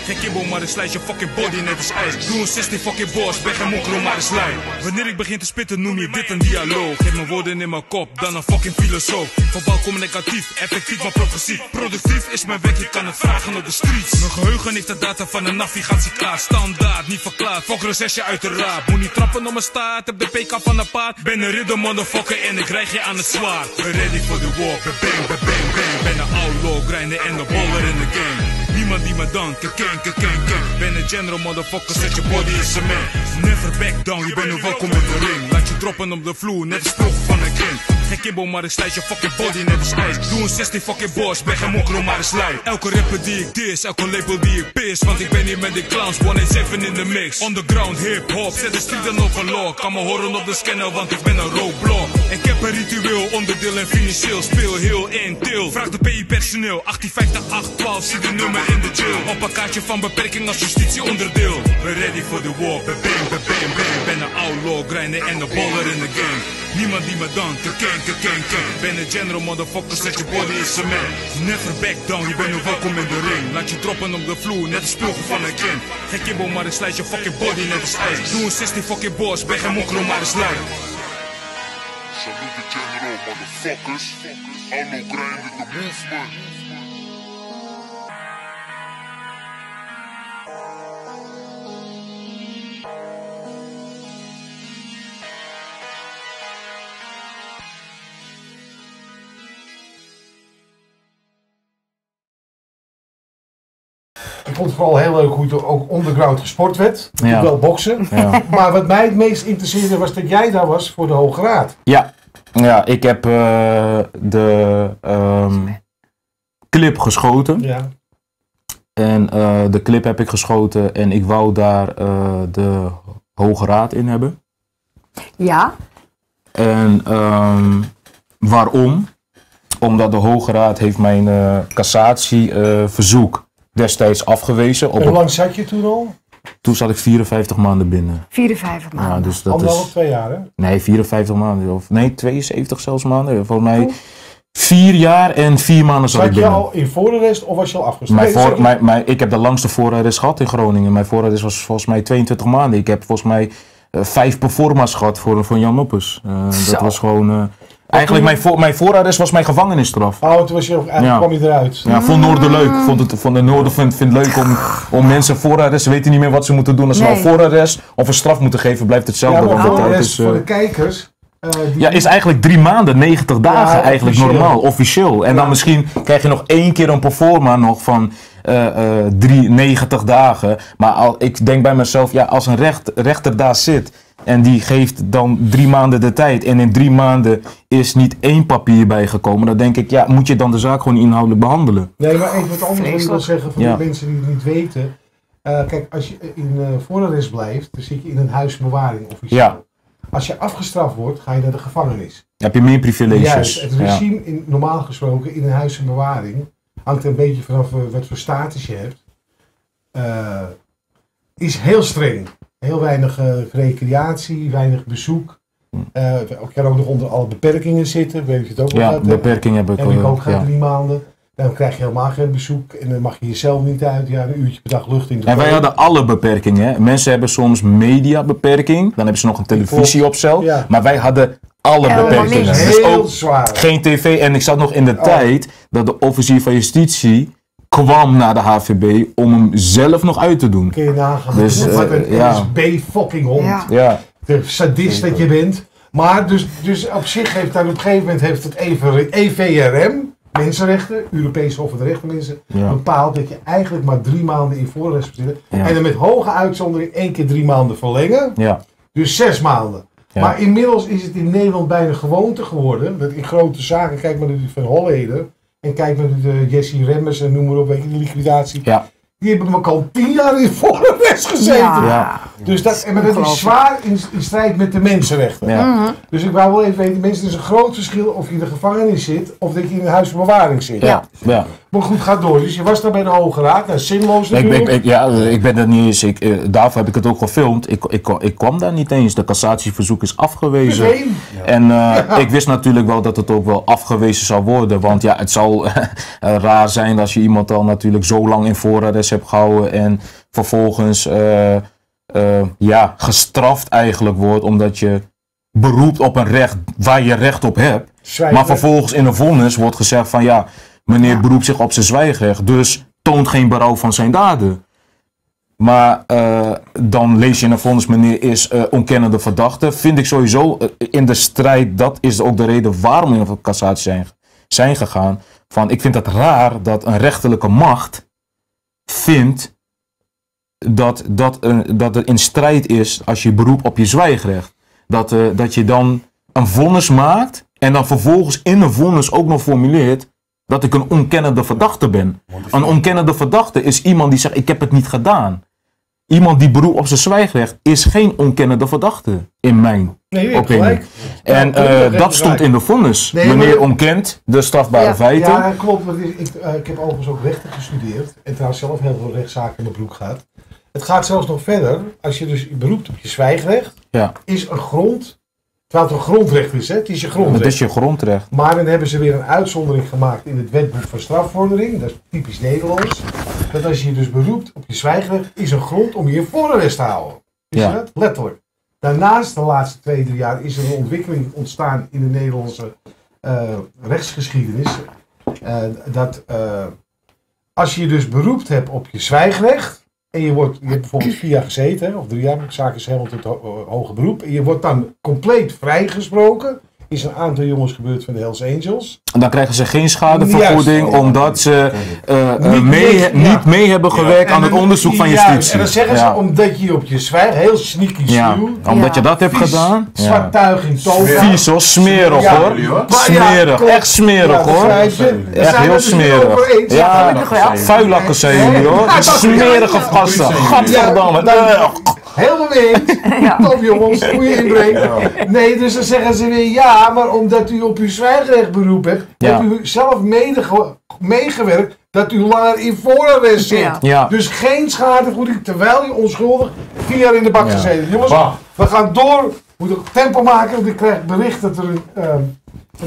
Geen kibbel, maar ik slijt je fucking body net als ijs. Doe een 16 fucking boss, ben geen mokro, maar een slijm. Wanneer ik begin te spitten, noem je dit een dialoog. Geef mijn woorden in mijn kop, dan een fucking filosoof. Verbaal communicatief, effectief maar progressief. Productief is mijn werk, je kan het vragen op de streets. Mijn geheugen heeft de data van een navigatie klaar. Standaard, niet verklaard, fuck recessie uiteraard. Moet niet trappen op mijn staart, heb de PK van een paard. Ben een ridder, motherfucker, en ik krijg je aan het zwaard. Ben ready for the war, ben bang, ben bang, bang. Ben een outlaw, grinder en de baller in de game. Niemand die me dankt, ken, ken. Ben een general motherfucker, zet je body in cement. Never back down, je bent nu welkom in de ring. Laat je droppen op de vloer, net als van een kind. Geen kibbel, maar ik slijt je fucking body net als ijs. Doe een 16 fucking boss, ben geen mokro, maar een slijt. Elke rapper die ik dis, elke label die ik pis. Want ik ben hier met de clowns, 187 in de mix. Underground hip-hop, zet de street dan overlog. Kan me horen op de scanner, want ik ben een roadblock. Ik heb een ritueel, onderdeel en financieel. Speel heel in til. Vraag de PI personeel, 1850 812, zie de nummer in de jail. Op een kaartje van beperking als justitie onderdeel. Ben ready for the war, ben bang, ben bang, bang. Ben een outlaw, grinder en een baller in de game. Niemand die me dankt, ken, ken, ken, ken. Ben een general motherfucker, zet je body in cement. Never back down, je bent nu welkom in de ring. Laat je droppen op de vloer, net als speelgoed van een kind. Geen kibbel, maar ik slijt je fucking body net als ijs. Doe een 16 fucking boss, ben geen mokro, maar een slijm. Salute General, motherfuckers. Anno grinding the movement. Vond het vooral heel leuk hoe er ook underground gesport werd. Ja. Wel boksen. Ja. (laughs) Maar wat mij het meest interesseerde was dat jij daar was voor de Hoge Raad. Ja, ja ik heb eh, de ehm, clip geschoten. Ja. En eh, de clip heb ik geschoten en ik wou daar eh, de Hoge Raad in hebben. Ja, En ehm, waarom? Omdat de Hoge Raad heeft mijn eh cassatieverzoek destijds afgewezen. Op hoe lang zat je toen al? toen zat ik 54 maanden binnen. 54 maanden. Ja, dus dat Anderhalf, is, twee jaar hè? nee, 54 maanden. Of, nee, 72 zelfs maanden. Volgens mij vier jaar en vier maanden zat ik Zat je binnen. al in voorarrest of was je al afgestudeerd? Mijn voor, mijn, mijn, ik heb de langste voorarrest gehad in Groningen. Mijn voorarrest was volgens mij 22 maanden. Ik heb volgens mij eh, vijf performa's gehad voor, voor Jan Noppes. Eh, dat was gewoon... eh, eigenlijk mijn, voor, mijn voorarrest was mijn gevangenisstraf. Oh, toen was je, eigenlijk Ja. kwam je eruit. Ja, vond Noorden leuk. Vond het, vond de Noorden vindt, vindt leuk om, om mensen voorarrest. Ze weten niet meer wat ze moeten doen. Als ze Nee. nou voorarrest of een straf moeten geven, blijft hetzelfde. Ja, maar want het- is, eh, voor de kijkers. eh, ja, is eigenlijk drie maanden, 90 dagen eigenlijk officieel. normaal, officieel. En dan misschien krijg je nog één keer een performa nog van eh, eh, drie, 90 dagen. Maar al, ik denk bij mezelf, ja, als een recht, rechter daar zit en die geeft dan drie maanden de tijd. En in drie maanden is niet één papier bijgekomen. Dan denk ik, ja, moet je dan de zaak gewoon inhoudelijk behandelen. Nee, maar even wat anders wat ik wil zeggen voor Ja. de mensen die het niet weten. Eh, kijk, als je in eh voorarrest blijft, dan zit je in een huisbewaring officieel. Ja. Als je afgestraft wordt, ga je naar de gevangenis. Heb je meer privileges? Juist, het Ja. regime in, normaal gesproken in een huis van bewaring hangt er een beetje vanaf eh, wat voor status je hebt. eh, is heel streng. Heel weinig eh, recreatie, weinig bezoek. Eh ik kan ook nog onder alle beperkingen zitten, weet je het ook wel. Ja, beperkingen heb ik Heb ik ook gehad ja. drie maanden. Dan krijg je helemaal geen bezoek en dan mag je jezelf niet uit. Ja, een uurtje per dag lucht in de En wij hadden alle beperkingen. hè. Mensen hebben soms mediabeperking. Dan hebben ze nog een televisieopstel. Ja. Maar wij hadden alle beperkingen. Dus Heel ook zwaar. geen tv. En ik zat nog in de Oh. tijd dat de officier van justitie kwam naar de HVB om hem zelf nog uit te doen. Kun je nagaan. Dus, wat eh, een ja. SB fucking hond. Ja. Ja. De sadist dat je bent. Maar dus, dus op zich heeft daar op een gegeven moment heeft het EVRM, Mensenrechten, Europese Hof van de Rechten mensen, Ja. bepaald dat je eigenlijk maar drie maanden in voorarrest moet zitten. Ja. En dan met hoge uitzondering één keer drie maanden verlengen. Ja. Dus zes maanden. Ja. Maar inmiddels is het in Nederland bijna gewoonte geworden. Dat in grote zaken, kijk maar naar die van Holleden. En kijk naar de Jesse Remmers en noem maar op, weet je, die liquidatie. Ja. Die hebben elkaar al tien jaar in gezeten. Ja. Dus dat, en maar dat is zwaar in, in strijd met de mensenrechten. Ja. Dus ik wou wel even weten, mensen, er is een groot verschil of je in de gevangenis zit of dat je in een huis van bewaring zit. Ja. ja. Maar goed, ga door. Dus je was daar bij de Hoge Raad. Nou, zinloos Ik, ik, ja, ik ben er niet eens. Ik, eh, daarvoor heb ik het ook gefilmd. Ik, ik, ik kwam daar niet eens. De cassatieverzoek is afgewezen. En eh, ik wist natuurlijk wel dat het ook wel afgewezen zou worden. Want ja, het zal (laughs) eh, raar zijn als je iemand al natuurlijk zo lang in voorarrest hebt gehouden. En vervolgens eh, ja, gestraft eigenlijk wordt omdat je beroept op een recht waar je recht op hebt. Maar vervolgens in een vonnis wordt gezegd van ja, meneer beroept zich op zijn zwijgrecht. Dus toont geen berouw van zijn daden. Maar eh, dan lees je in een vonnis, meneer is eh, ontkennende verdachte. Vind ik sowieso in de strijd, dat is ook de reden waarom we in cassatie zijn, zijn gegaan. Van, ik vind het raar dat een rechterlijke macht vindt dat, dat, eh, dat het in strijd is als je beroep op je zwijgrecht. Dat, eh, dat je dan een vonnis maakt en dan vervolgens in een vonnis ook nog formuleert dat ik een onkennende verdachte ben. Een onkennende verdachte is iemand die zegt ik heb het niet gedaan. Iemand die beroep op zijn zwijgrecht is geen onkennende verdachte in mijn Nee, je hebt opinie. gelijk. En Ja, eh, dat stond in de vonnis. Nee, maar Meneer ontkent de strafbare ja, feiten. Ja, klopt. want ik, ik, eh, ik heb overigens ook rechten gestudeerd. En trouwens zelf heel veel rechtszaken in mijn broek gehad. Het gaat zelfs nog verder. Als je dus beroept op je zwijgrecht, Ja. is een grond. Terwijl het een grondrecht is, hè? Het is je grondrecht. Het is je grondrecht. Maar dan hebben ze weer een uitzondering gemaakt in het wetboek van strafvordering. Dat is typisch Nederlands. Dat als je je dus beroept op je zwijgrecht, is een grond om je in voorarrest te houden. Is Ja. dat? Letterlijk. Daarnaast, de laatste twee, drie jaar, is er een ontwikkeling ontstaan in de Nederlandse eh, rechtsgeschiedenis. Eh, dat eh, als je je dus beroept hebt op je zwijgrecht. En je, wordt, je hebt bijvoorbeeld vier jaar gezeten, of drie jaar, zaak is helemaal tot ho- hoger beroep. En je wordt dan compleet vrijgesproken. Is een aantal jongens gebeurd van de Hells Angels. En dan krijgen ze geen schadevergoeding Juist. omdat ze eh, eh, Niet mee, niet ja. mee hebben gewerkt aan het onderzoek van juist, justitie. En dan zeggen Ja. ze, omdat je op je zwijg, heel sneaky Ja, sluw. omdat je dat hebt vies, gedaan. Ja. Zwart tuig in toga. Vies hoor, smerig Ja. hoor. Ja, Smerig, echt smerig Ja, hoor. Echt heel smerig. Ja, Ja, vuilakken zijn jullie hoor. Ja, Smerige ja. gasten. Ja, Gadverdamme. Helemaal mee eens. Top jongens, (laughs) goede inbreng. Nee, dus dan zeggen ze weer ja, maar omdat u op uw zwijgrecht beroep hebt, Ja. hebt u zelf medege- meegewerkt dat u langer in voorarrest zit. Ja. Ja. Dus geen schadevergoeding terwijl je onschuldig vier jaar in de bak Ja. gezeten. Jongens, Bah. we gaan door. We moeten tempo maken, want ik krijg bericht dat er een, ehm,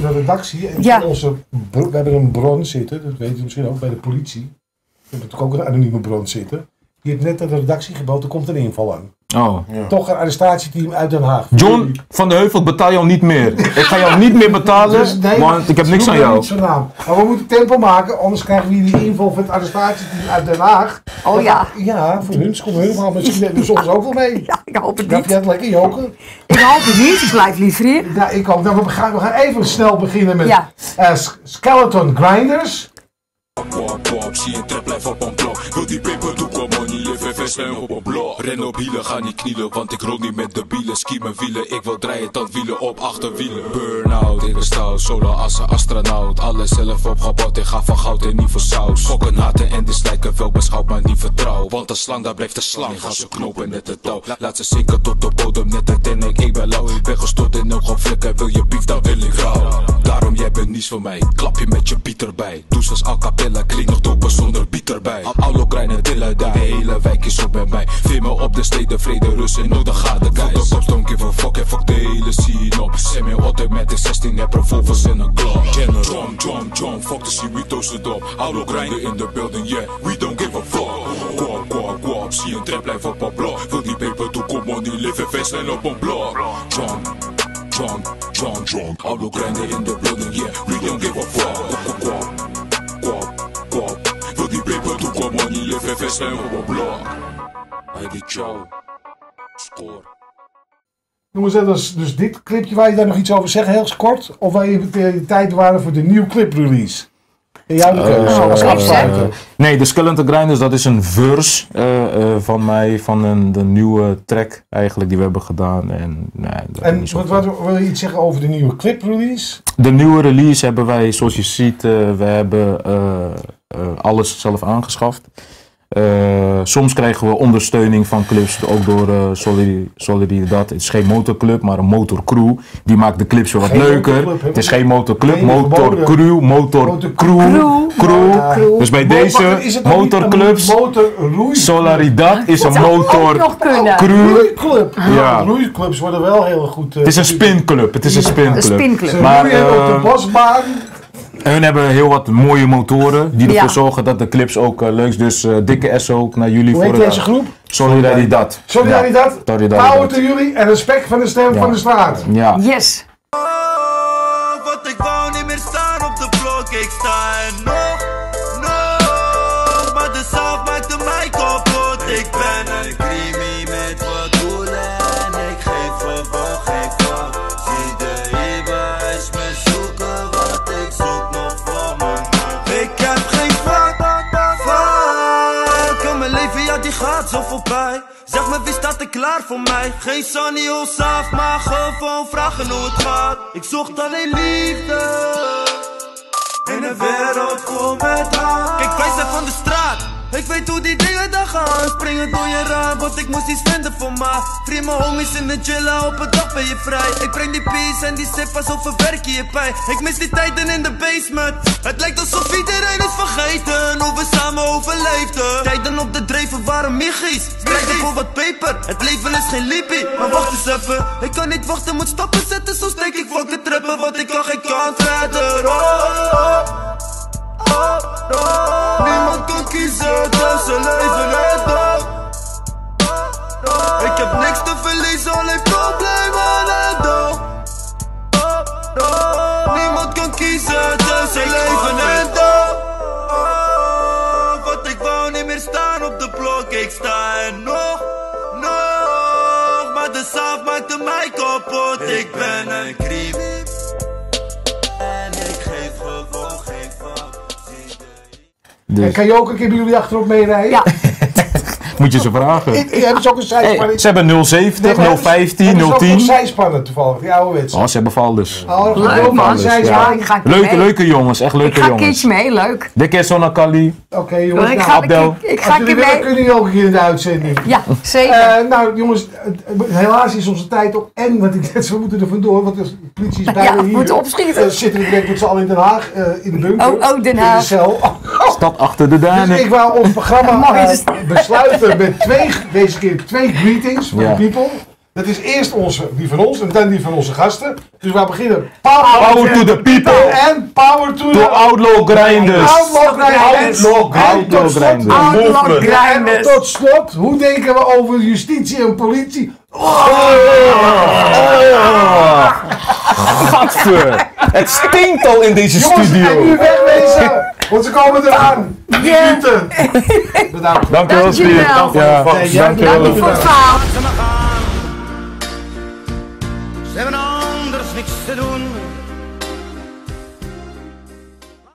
de redactie en Ja. onze, bro- we hebben een bron zitten, dat weet u misschien ook bij de politie. We hebben natuurlijk ook een anonieme bron zitten. Die heeft net naar de redactie gebeld, er komt een inval aan. Oh. Toch een arrestatieteam uit Den Haag. John van de Heuvel betaal jou niet meer. (laughs) Ik ga jou niet meer betalen, Dus nee, want ik heb niks aan jou. niet zijn naam. Maar we moeten tempo maken, anders krijgen we hier die inval van het arrestatieteam uit Den Haag. Oh ja. Ja, voor hun komt helemaal misschien ze ons ook wel mee. (laughs) Ja, ik hoop het Heb niet. jij het lekker joken? Ik hoop het niet. Ik blijf liever hier. Ja, ik ook. Nou, we, gaan, we gaan even snel beginnen met Ja. eh, Skeleton Grinders. Blijf op een blok. Ren op hielen, ga niet knielen, want ik rol niet met de bielen. Ski mijn wielen, ik wil draaien tot wielen op achterwielen. Burn-out, ik ben stout, solo een astronaut. Alles zelf opgebouwd, ik ga van goud en niet voor saus. Fokken haten en disliken, wel beschouwd, maar niet vertrouw. Want de slang, daar blijft de slang. Ga ze knopen net het touw. Laat ze zinken tot de bodem, net het en ik, ben lauw. Ben gestort in een flikker, wil je beef, dan wil ik rauw. Daarom, jij bent niets voor mij, klap je met je beat erbij. Doe zoals a cappella, klinkt nog doper zonder beat erbij. Aulo kleine dillen daar, de hele wijk is op met mij. Veer me op de steden, vrede, rust en nodig gaat de guys. Fuck de don't give a fuck en fuck de hele scene op. Semi automatic 16, heb revolvers in een glove. General, jump, jump, jump, fuck de Cerritos het op. Aulo grinden in the building, yeah, we don't give a fuck. Kwap, kwap, kwap, zie een trap blijf op een blok. Wil die paper, doe kom money, live fast en op een blok. Jump, jump, jump, jump. Aulo grinden in the building, yeah, we don't give a fuck. Een blok. Hij die score. Jongens, dat is dus dit clipje. Waar je daar nog iets over zeggen, heel kort? Of waar je de tijd waren voor de nieuwe clip release? En jou de keuze, Eh, als eh, nee, de Skeleton Grinders, dat is een verse eh, eh, van mij, van een, de nieuwe track eigenlijk die we hebben gedaan. En, nee, En wat, wat, wil je iets zeggen over de nieuwe clip release? De nieuwe release hebben wij, zoals je ziet, eh, we hebben eh, eh, alles zelf aangeschaft. Eh, soms krijgen we ondersteuning van clubs, ook door eh Solidari- Solidaridad. Het is geen motorclub, maar een motorcrew. Die maakt de clips weer wat Geen leuker. motorclub? Het is geen motorclub, motorcrew, motorcrew, crew. Dus bij deze motorclubs, een motorroei- Solidaridad is een motorcrew. Roeiclub. Ja. Ja. Roeiclubs worden wel heel goed. eh, Het is een spinclub, het is een spinclub. Een spinclub. Ze Maar, roeien op de eh, bosbaan. En hun hebben heel wat mooie motoren die ervoor Ja. zorgen dat de clips ook eh, leuk is. Dus eh, dikke S ook naar jullie Hoe voor heet deze groep? Solidaridad. Solidaridad. Ja, Solidaridad. Power to jullie en respect van de stem Ja. van de straat. Ja. Yes. Zeg me wie staat er klaar voor mij? Geen Sunny of af, maar gewoon vragen hoe het gaat. Ik zocht alleen liefde. In een wereld vol met haat. Kijk, wij zijn van de straat. Ik weet hoe die dingen dan gaan. Springen door je raam, want ik moest iets vinden voor mij. Vriend mijn homies in de chillen, op een dag ben je vrij. Ik breng die peace en die sippas of verwerk je je pijn. Ik mis die tijden in de basement. Het lijkt alsof iedereen is vergeten hoe we samen overleefden. Tijden op de dreven waren michies. Strijden voor wat peper. Het leven is geen liepie. Maar wacht eens even. Ik kan niet wachten, moet stappen zetten. Zo steek ik fuck het trappen, want ik kan geen kant verder. Oh, oh, oh. Niemand kan kiezen tussen leven en dood. Ik heb niks te verliezen, alleen problemen en dood. Niemand kan kiezen tussen leven en dood. Want ik wou niet meer staan op de blok, ik sta er nog, nog. Maar de saaf maakte mij kapot, ik ben een creep. En Dus kan je ook een keer bij jullie achterop meerijden? Ja. (laughs) moet je ze (laughs) vragen. Ik, ik, hebben ze ook een zijspan? Hey, ze hebben 070, Nee, maar 015, hebben ze ook nog 010. zijspannen toevallig, die ouderwetse. Oh, ze hebben valders. Oh, Leuk ook man. een zijspan. Ik ga een keer Leuke, leuke jongens, echt Ik leuke ga een jongens. keertje mee, leuk. Dikke Sonakali. Oké jongens, Ik nou, ga, Abdel. ik, ik ga een jullie keer willen mee. kunnen jullie ook een keer in de uitzending. Ja, zeker. Eh, nou jongens, helaas is onze tijd op. En wat ik net zo, (laughs) we moeten er vandoor, want de politie is bijna hier. moeten opschieten. Eh, zitten we direct met z'n allen in Den Haag, eh, in de bunker. Oh, oh, Den In de Haag. cel. Stad achter de Dus duinen. ik wou ons programma (laughs) besluiten met twee, deze keer twee greetings voor de people. Dat is eerst onze, die van ons en dan die van onze gasten. Dus we gaan beginnen. Power, Power to the people. En power to De the outlaw grinders. Outlaw grinders. Outlaw En tot slot- grinders. Outlaw Movement. grinders. En tot slot, hoe denken we over justitie en politie? Gadver. Het stinkt al in deze Jongens, en nu studio. wegwezen, want ze komen eraan. (laughs) Ja. Minuten. Bedankt. Dankjewel, Spier. Dank je voor het verhaal. Ze